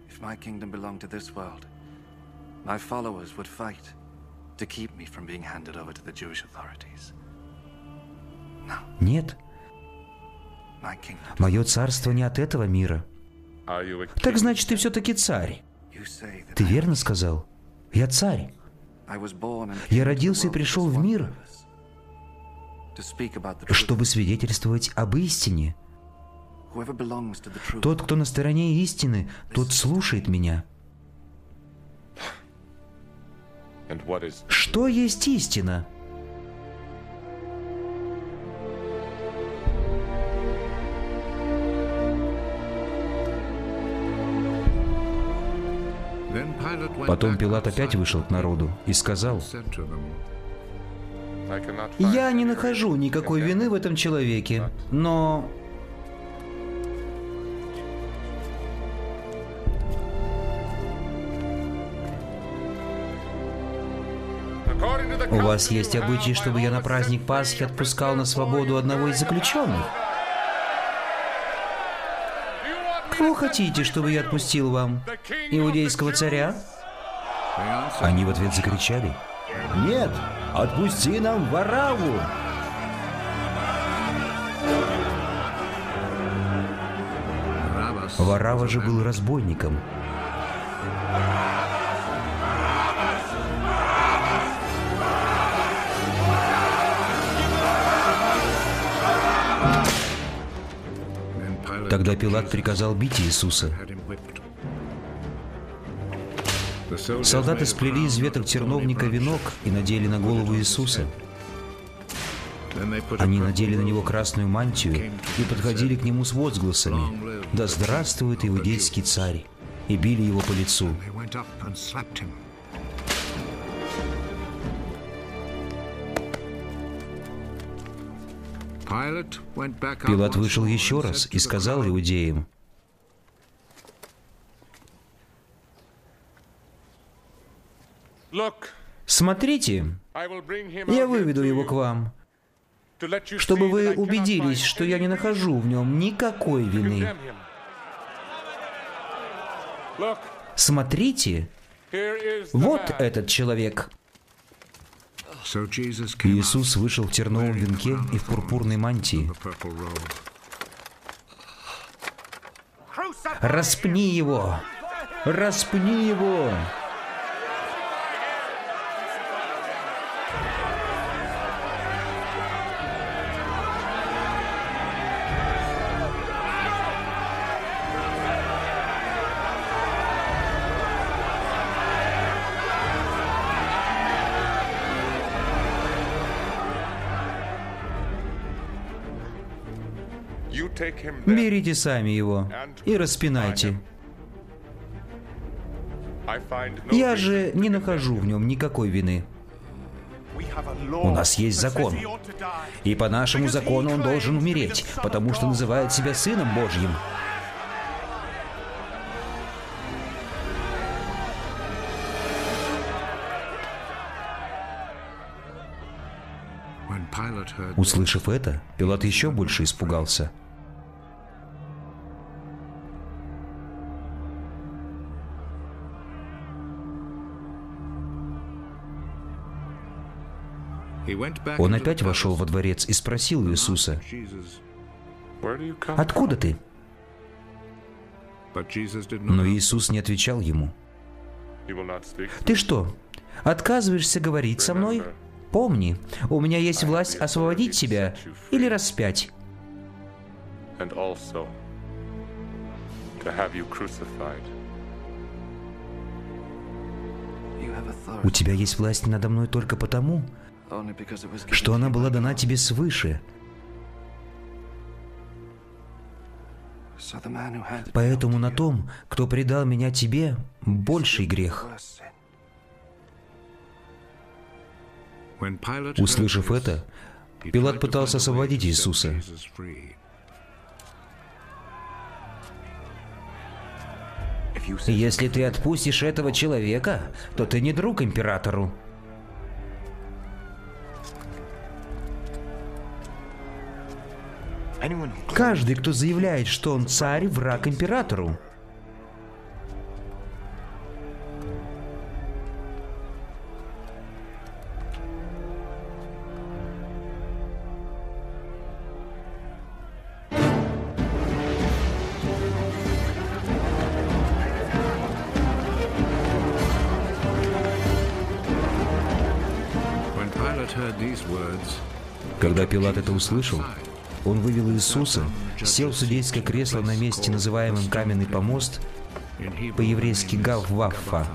Нет. Мое царство не от этого мира. Так значит, ты все-таки царь. Ты верно сказал? Я царь. Я родился и пришел в мир, чтобы свидетельствовать об истине. Тот, кто на стороне истины, тот слушает меня. Что есть истина? Потом Пилат опять вышел к народу и сказал, «Я не нахожу никакой вины в этом человеке, но У вас есть обычай, чтобы я на праздник Пасхи отпускал на свободу одного из заключенных? Кого хотите, чтобы я отпустил вам? Иудейского царя? Они в ответ закричали. Нет, отпусти нам Вараву! Варава же был разбойником. Тогда Пилат приказал бить Иисуса. Солдаты сплели из веток терновника венок и надели на голову Иисуса. Они надели на него красную мантию и подходили к нему с возгласами «Да здравствует иудейский царь!» и били его по лицу. Пилат вышел еще раз и сказал иудеям, «Смотрите, я выведу его к вам, чтобы вы убедились, что я не нахожу в нем никакой вины. Смотрите, вот этот человек». Иисус вышел в терновом венке и в пурпурной мантии. «Распни его! Распни его!» Берите сами его и распинайте. Я же не нахожу в нем никакой вины. У нас есть закон. И по нашему закону он должен умереть, потому что называет себя Сыном Божьим. Услышав это, Пилат еще больше испугался. Он опять вошел во дворец и спросил Иисуса, «Откуда ты?» Но Иисус не отвечал ему. «Ты что, отказываешься говорить со мной? Помни, у меня есть власть освободить тебя или распять». У тебя есть власть надо мной только потому, что она была дана тебе свыше. Поэтому на том, кто предал меня тебе, больший грех. Услышав это, Пилат пытался освободить Иисуса. Если ты отпустишь этого человека, то ты не друг императору. Каждый, кто заявляет, что он царь, враг императору. Когда Пилат это услышал, он вывел Иисуса, сел в судейское кресло на месте, называемом Каменный помост, по-еврейски Гавваффа.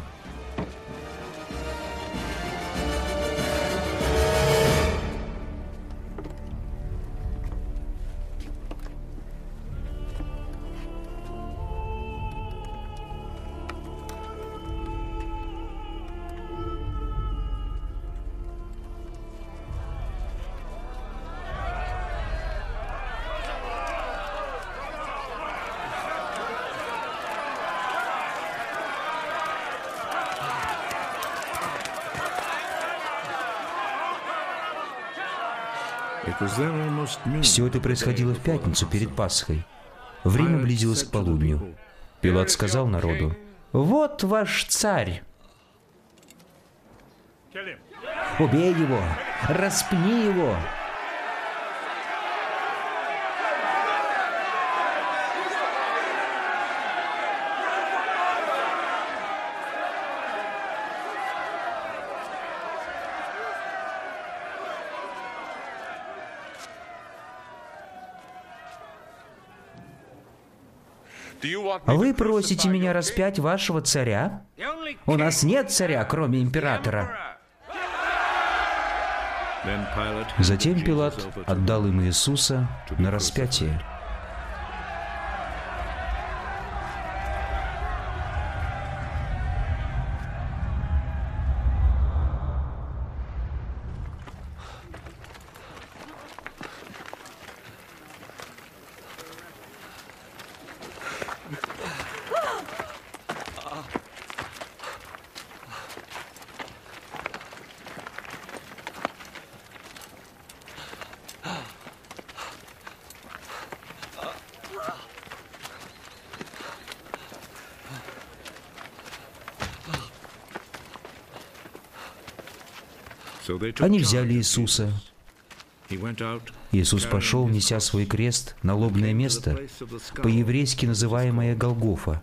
Все это происходило в пятницу перед Пасхой. Время близилось к полудню. Пилат сказал народу, «Вот ваш царь!» «Убей его! Распни его!» Вы просите меня распять вашего царя? У нас нет царя, кроме императора. Затем Пилат отдал им Иисуса на распятие. Они взяли Иисуса. Иисус пошел, неся свой крест на лобное место, по-еврейски называемое Голгофа.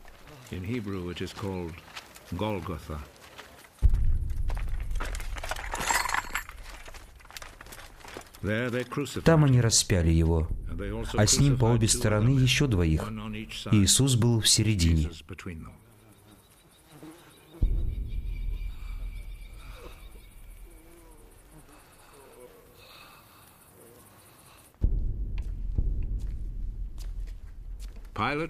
Там они распяли его, а с ним по обе стороны еще двоих. Иисус был в середине.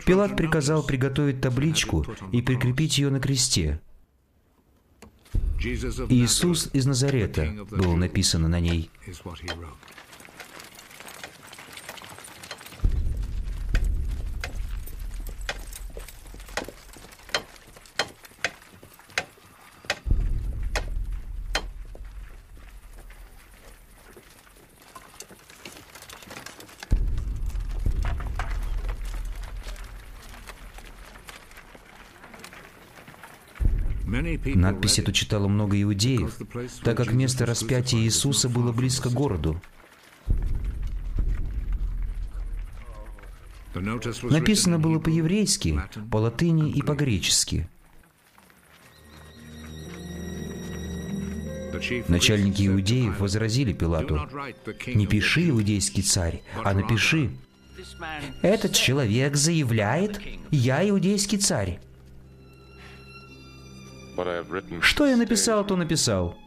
Пилат приказал приготовить табличку и прикрепить ее на кресте. «Иисус из Назарета» было написано на ней. Надпись эту читало много иудеев, так как место распятия Иисуса было близко к городу. Написано было по-еврейски, по-латыни и по-гречески. Начальники иудеев возразили Пилату, «Не пиши, иудейский царь, а напиши, «Этот человек заявляет, я иудейский царь». Что я написал, то написал.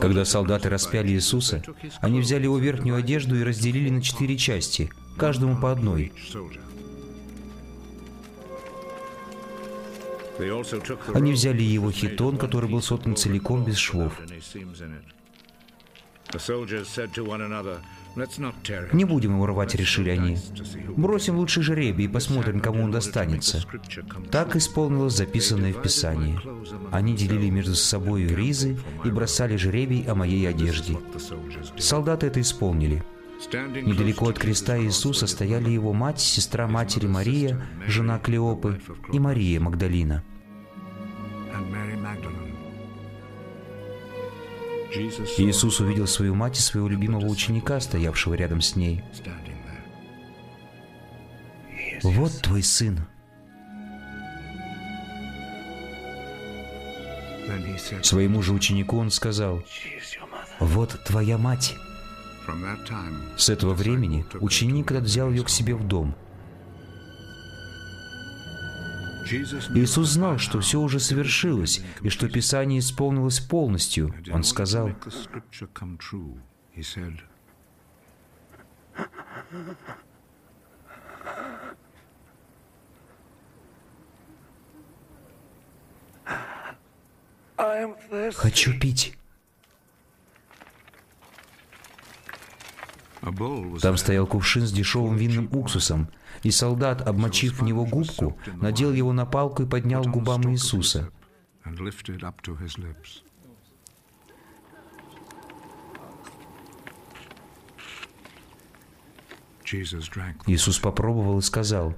Когда солдаты распяли Иисуса, они взяли его верхнюю одежду и разделили на четыре части, каждому по одной. Они взяли его хитон, который был соткан целиком без швов. Не будем его рвать, решили они. Бросим лучше жребий и посмотрим, кому он достанется. Так исполнилось записанное в Писании. Они делили между собой ризы и бросали жребий о моей одежде. Солдаты это исполнили. Недалеко от креста Иисуса стояли его мать, сестра матери Мария, жена Клеопы, и Мария Магдалина. Иисус увидел свою мать и своего любимого ученика, стоявшего рядом с ней. «Вот твой сын!» Своему же ученику он сказал, «Вот твоя мать!» С этого времени ученик взял ее к себе в дом – Иисус знал, что все уже совершилось, и что Писание исполнилось полностью. Он сказал, «Хочу пить». Там стоял кувшин с дешевым винным уксусом, и солдат, обмочив в него губку, надел его на палку и поднял к губам Иисуса. Иисус попробовал и сказал,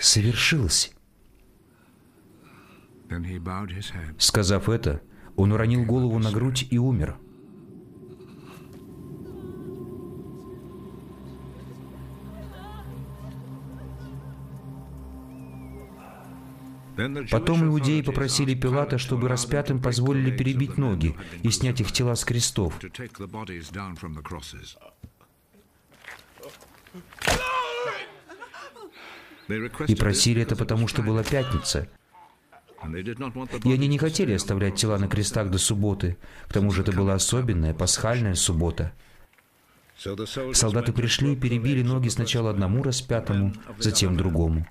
«Совершилось». Сказав это, он уронил голову на грудь и умер. Потом иудеи попросили Пилата, чтобы распятым позволили перебить ноги и снять их тела с крестов. И просили это потому, что была пятница, и они не хотели оставлять тела на крестах до субботы. К тому же это была особенная пасхальная суббота. Солдаты пришли и перебили ноги сначала одному распятому, затем другому.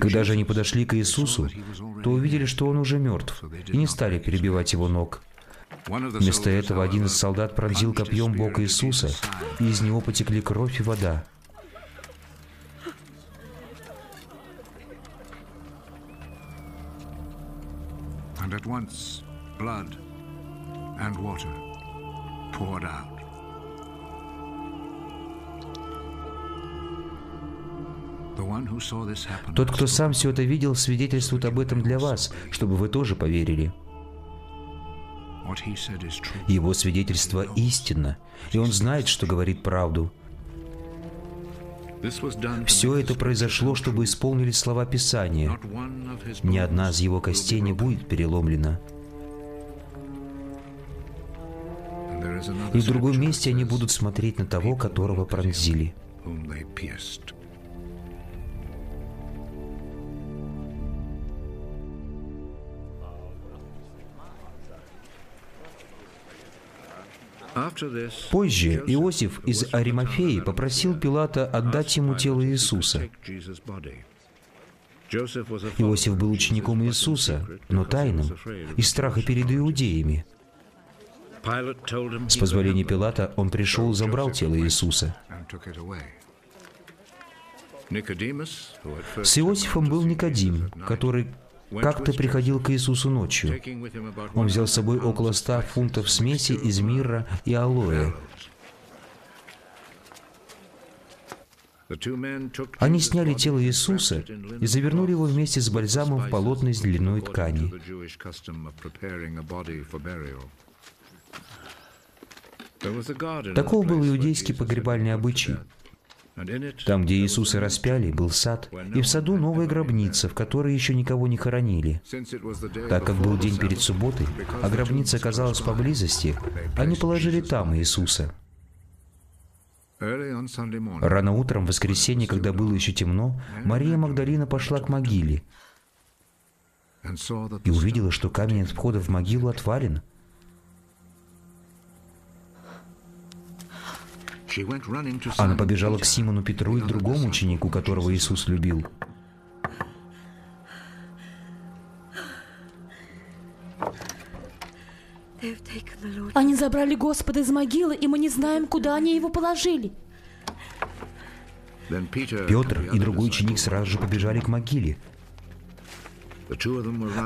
Когда же они подошли к Иисусу, то увидели, что он уже мертв, и не стали перебивать его ног. Вместо этого один из солдат пронзил копьем бок Иисуса, и из него потекли кровь и вода. And at once blood and water poured out. Тот, кто сам все это видел, свидетельствует об этом для вас, чтобы вы тоже поверили. Его свидетельство истинно, и он знает, что говорит правду. Все это произошло, чтобы исполнились слова Писания. Ни одна из его костей не будет переломлена. И в другом месте они будут смотреть на того, которого пронзили. Позже Иосиф из Аримафеи попросил Пилата отдать ему тело Иисуса. Иосиф был учеником Иисуса, но тайным, из страха перед иудеями. С позволения Пилата он пришел и забрал тело Иисуса. С Иосифом был Никодим, который как-то приходил к Иисусу ночью. Он взял с собой около ста фунтов смеси из мира и алоэ. Они сняли тело Иисуса и завернули его вместе с бальзамом в полотно из льняной ткани. Таков был иудейский погребальный обычай. Там, где Иисуса распяли, был сад, и в саду новая гробница, в которой еще никого не хоронили. Так как был день перед субботой, а гробница оказалась поблизости, они положили там Иисуса. Рано утром, в воскресенье, когда было еще темно, Мария Магдалина пошла к могиле и увидела, что камень от входа в могилу отвален. Она побежала к Симону Петру и к другому ученику, которого Иисус любил. Они забрали Господа из могилы, и мы не знаем, куда они его положили. Петр и другой ученик сразу же побежали к могиле.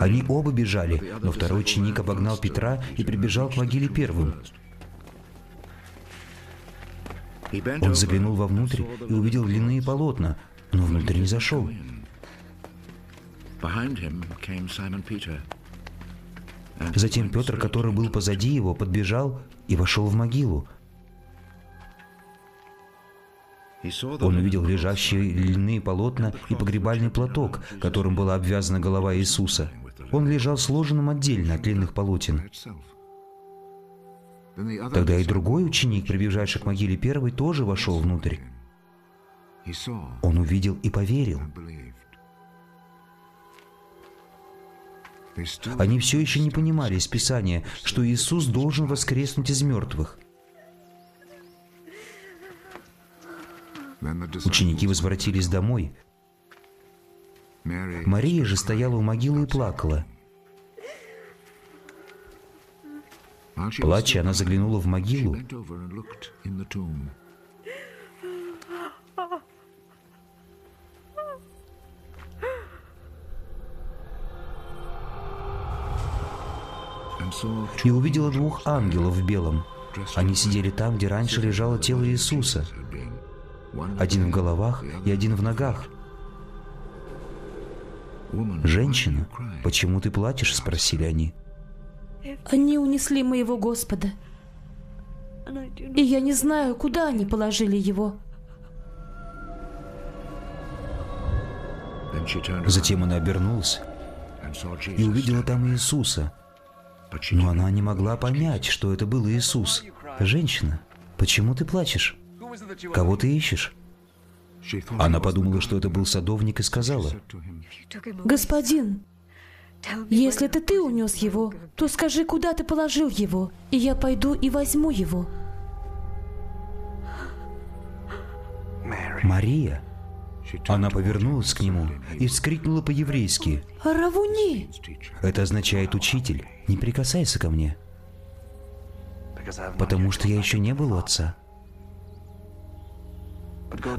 Они оба бежали, но второй ученик обогнал Петра и прибежал к могиле первым. Он заглянул вовнутрь и увидел длинные полотна, но внутрь не зашел. Затем Петр, который был позади его, подбежал и вошел в могилу. Он увидел лежащие льняные полотна и погребальный платок, которым была обвязана голова Иисуса. Он лежал сложенным отдельно от длинных полотен. Тогда и другой ученик, прибежавший к могиле первой, тоже вошел внутрь. Он увидел и поверил. Они все еще не понимали из Писания, что Иисус должен воскреснуть из мертвых. Ученики возвратились домой. Мария же стояла у могилы и плакала. Плача, она заглянула в могилу. И увидела двух ангелов в белом. Они сидели там, где раньше лежало тело Иисуса. Один в головах и один в ногах. «Женщина, почему ты плачешь?» — спросили они. Они унесли моего Господа. И я не знаю, куда они положили его. Затем она обернулась и увидела там Иисуса. Но она не могла понять, что это был Иисус. «Женщина, почему ты плачешь? Кого ты ищешь?» Она подумала, что это был садовник, и сказала, «Господин, если это ты унес его, то скажи, куда ты положил его, и я пойду и возьму его». «Мария!» Она повернулась к нему и вскрикнула по-еврейски. «Равуни!» Это означает «учитель, не прикасайся ко мне». Потому что я еще не был у отца.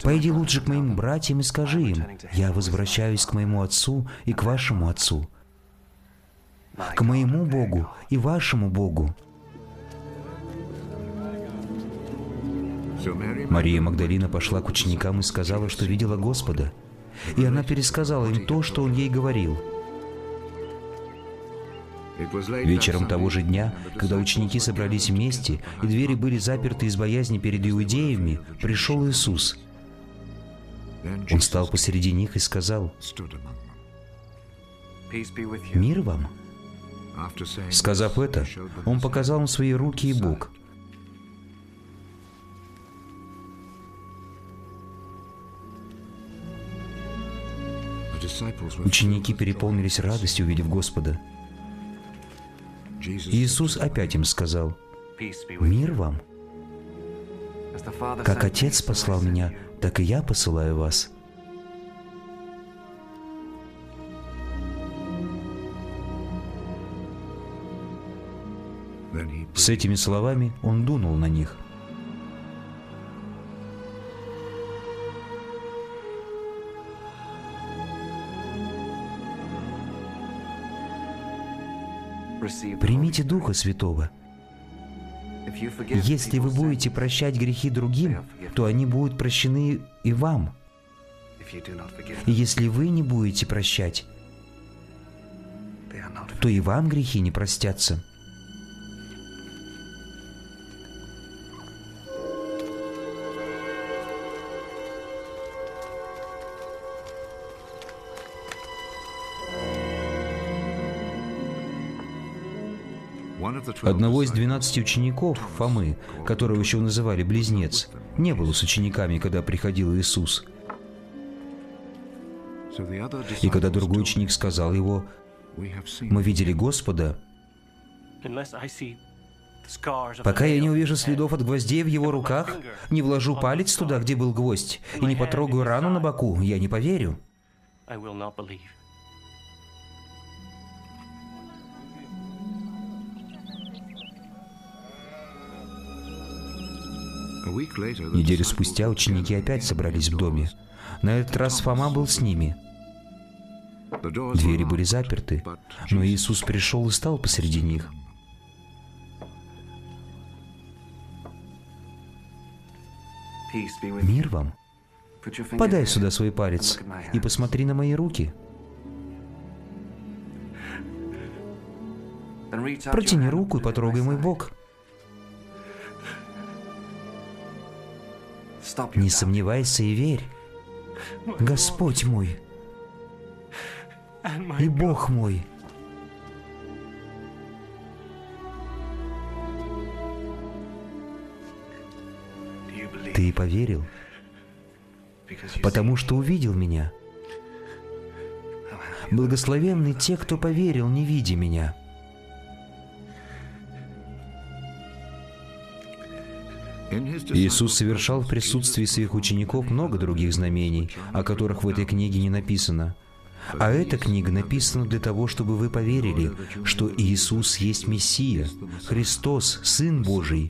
Пойди лучше к моим братьям и скажи им, я возвращаюсь к моему отцу и к вашему отцу, к моему Богу и вашему Богу. Мария Магдалина пошла к ученикам и сказала, что видела Господа. И она пересказала им то, что Он ей говорил. Вечером того же дня, когда ученики собрались вместе, и двери были заперты из боязни перед иудеями, пришел Иисус. Он стал посреди них и сказал, «Мир вам!» Сказав это, Он показал им свои руки и бок. Ученики переполнились радостью, увидев Господа. Иисус опять им сказал, «Мир вам! Как Отец послал меня, так и я посылаю вас». С этими словами он дунул на них. Примите Духа Святого. Если вы будете прощать грехи другим, то они будут прощены и вам. И если вы не будете прощать, то и вам грехи не простятся. Одного из двенадцати учеников, Фомы, которого еще называли Близнец, не было с учениками, когда приходил Иисус. И когда другой ученик сказал его, «Мы видели Господа», Пока я не увижу следов от гвоздей в его руках, не вложу палец туда, где был гвоздь, и не потрогаю рану на боку, я не поверю. Неделю спустя ученики опять собрались в доме. На этот раз Фома был с ними. Двери были заперты, но Иисус пришел и стал посреди них. Мир вам. Подай сюда свой палец и посмотри на мои руки. Протяни руку и потрогай мой бок. Не сомневайся и верь. Господь мой и Бог мой. Ты поверил, потому что увидел меня. Благословенны те, кто поверил, не видя меня. Иисус совершал в присутствии своих учеников много других знамений, о которых в этой книге не написано. А эта книга написана для того, чтобы вы поверили, что Иисус есть Мессия, Христос, Сын Божий.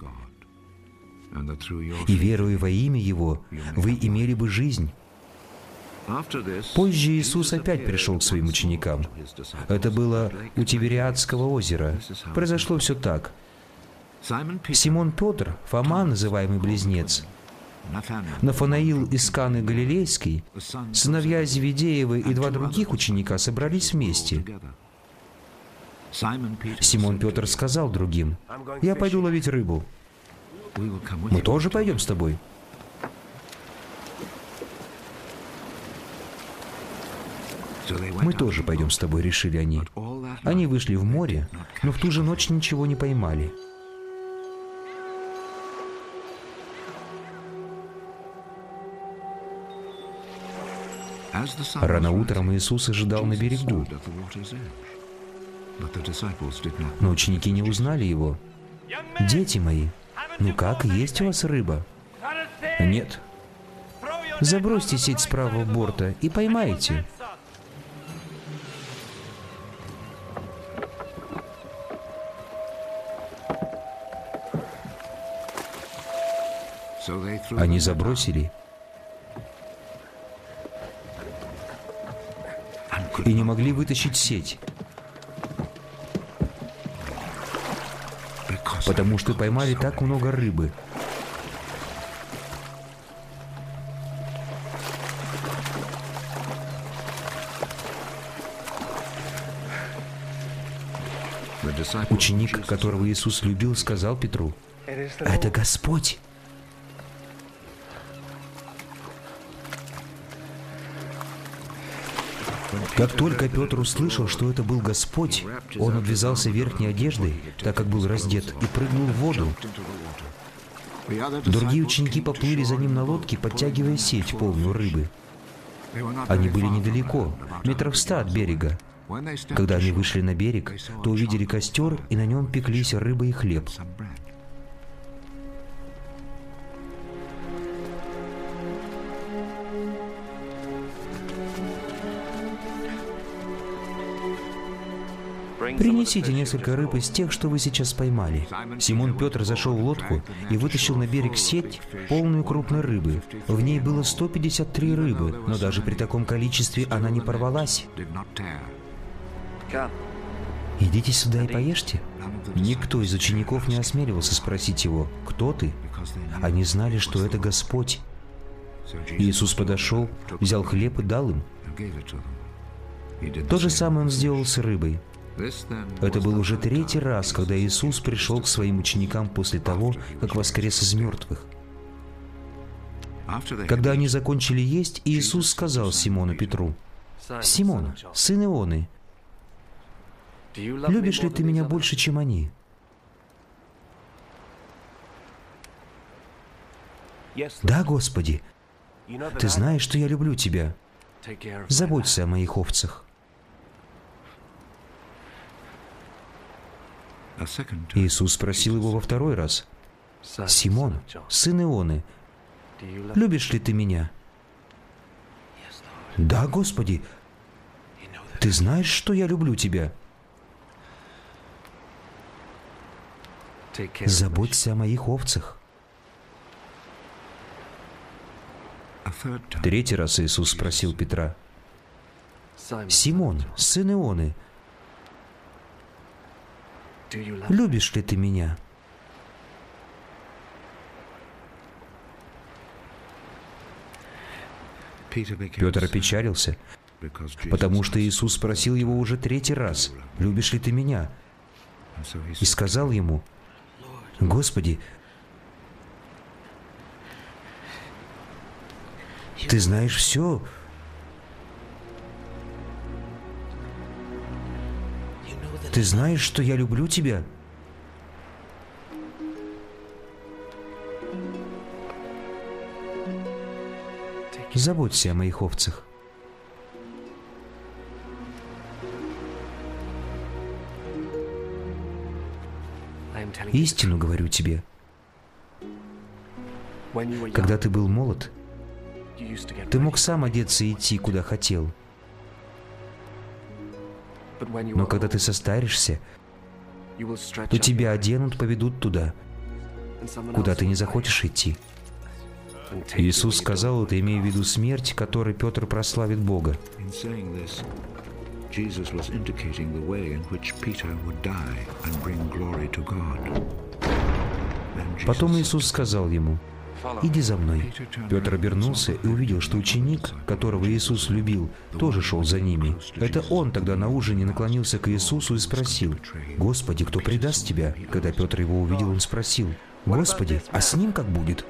И веруя во имя Его, вы имели бы жизнь. Позже Иисус опять пришел к своим ученикам. Это было у Тивериадского озера. Произошло все так. Симон Петр, Фома, называемый Близнец, Нафанаил из Каны Галилейской, сыновья Зеведеевы и два других ученика собрались вместе. Симон Петр сказал другим, «Я пойду ловить рыбу». «Мы тоже пойдем с тобой». «Мы тоже пойдем с тобой», — решили они. Они вышли в море, но в ту же ночь ничего не поймали. Рано утром Иисус ожидал на берегу, но ученики не узнали его. «Дети мои, ну как, есть у вас рыба?» «Нет». «Забросьте сеть с правого борта и поймайте». Они забросили, и не могли вытащить сеть. Потому что поймали так много рыбы. Ученик, которого Иисус любил, сказал Петру, «Это Господь!» Как только Петр услышал, что это был Господь, он обвязался верхней одеждой, так как был раздет, и прыгнул в воду. Другие ученики поплыли за ним на лодке, подтягивая сеть, полную рыбы. Они были недалеко, метров ста от берега. Когда они вышли на берег, то увидели костер, и на нем пеклись рыба и хлеб. Принесите несколько рыб из тех, что вы сейчас поймали. Симон Петр зашел в лодку и вытащил на берег сеть, полную крупной рыбы. В ней было 153 рыбы, но даже при таком количестве она не порвалась. «Идите сюда и поешьте». Никто из учеников не осмеливался спросить его, «Кто ты?» Они знали, что это Господь. Иисус подошел, взял хлеб и дал им. То же самое он сделал с рыбой. Это был уже третий раз, когда Иисус пришел к своим ученикам после того, как воскрес из мертвых. Когда они закончили есть, Иисус сказал Симону Петру, «Симон, сын Ионы, любишь ли ты меня больше, чем они?» «Да, Господи, ты знаешь, что я люблю тебя. Заботься о моих овцах». Иисус спросил его во второй раз, «Симон, сын Ионы, любишь ли ты меня?» «Да, Господи, ты знаешь, что я люблю тебя?» Заботься о моих овцах. Третий раз Иисус спросил Петра, «Симон, сын Ионы, любишь ли ты меня?» Петр опечалился, потому что Иисус спросил его уже третий раз, «Любишь ли ты меня?» И сказал ему, «Господи, ты знаешь все, Ты знаешь, что я люблю тебя? Заботься о моих овцах. Истину говорю тебе. Когда ты был молод, ты мог сам одеться и идти, куда хотел. Но когда ты состаришься, то тебя оденут, поведут туда, куда ты не захочешь идти. Иисус сказал это, имея в виду смерть, которой Петр прославит Бога. Потом Иисус сказал ему, «Иди за мной». Петр обернулся и увидел, что ученик, которого Иисус любил, тоже шел за ними. Это он тогда на ужине наклонился к Иисусу и спросил, «Господи, кто предаст тебя?» Когда Петр его увидел, он спросил, «Господи, а с ним как будет?»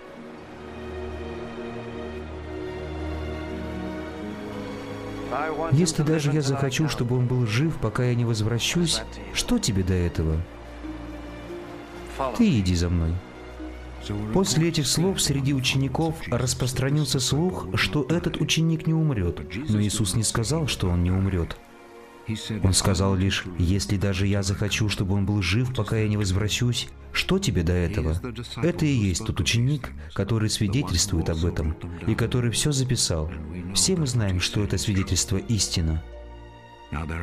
Если даже я захочу, чтобы он был жив, пока я не возвращусь, что тебе до этого? Ты иди за мной. После этих слов среди учеников распространился слух, что этот ученик не умрет. Но Иисус не сказал, что он не умрет. Он сказал лишь, «Если даже я захочу, чтобы он был жив, пока я не возвращусь, что тебе до этого?» Это и есть тот ученик, который свидетельствует об этом, и который все записал. Все мы знаем, что это свидетельство истина.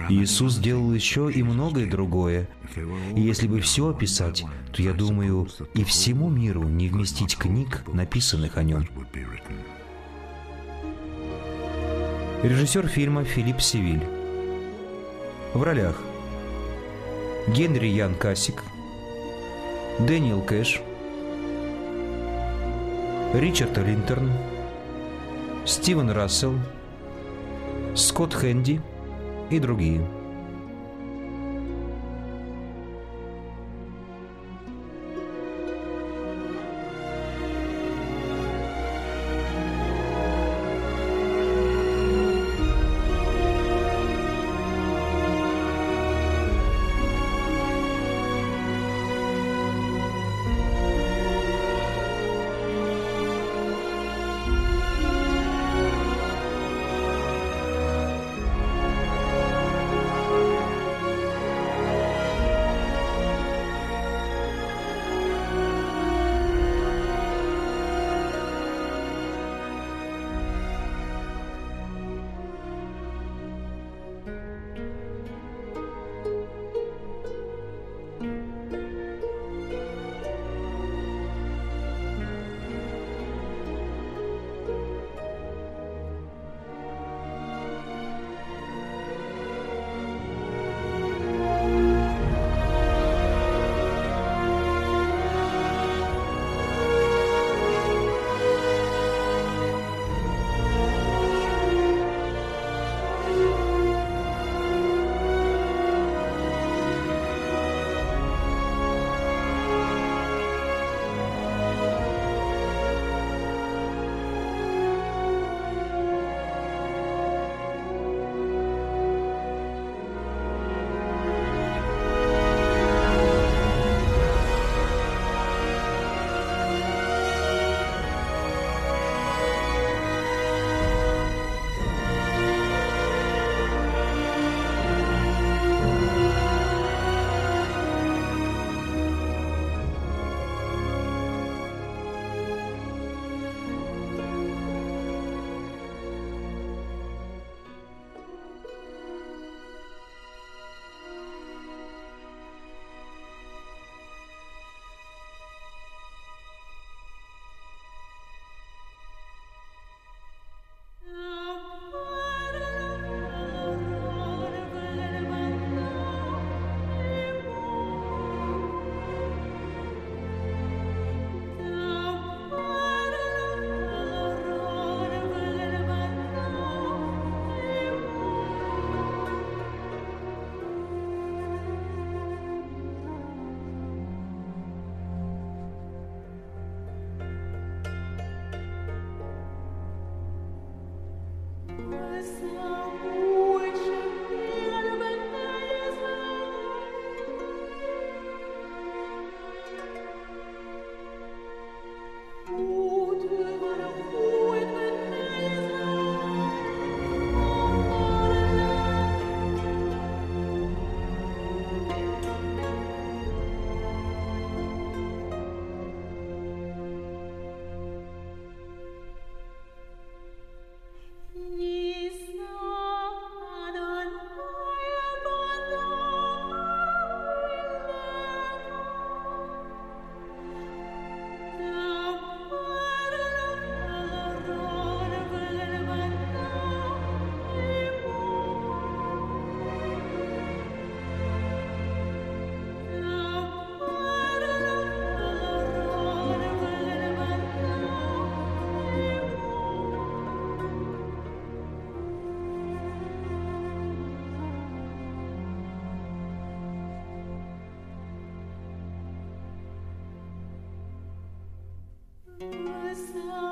Иисус сделал еще и многое другое. И если бы все описать, то, я думаю, и всему миру не вместить книг, написанных о нем. Режиссер фильма Филипп Севиль. В ролях Генри Ян Касик, Дэниел Кэш, Ричард Линтерн, Стивен Рассел, Скотт Хэнди – и другие. Christmas. yourself.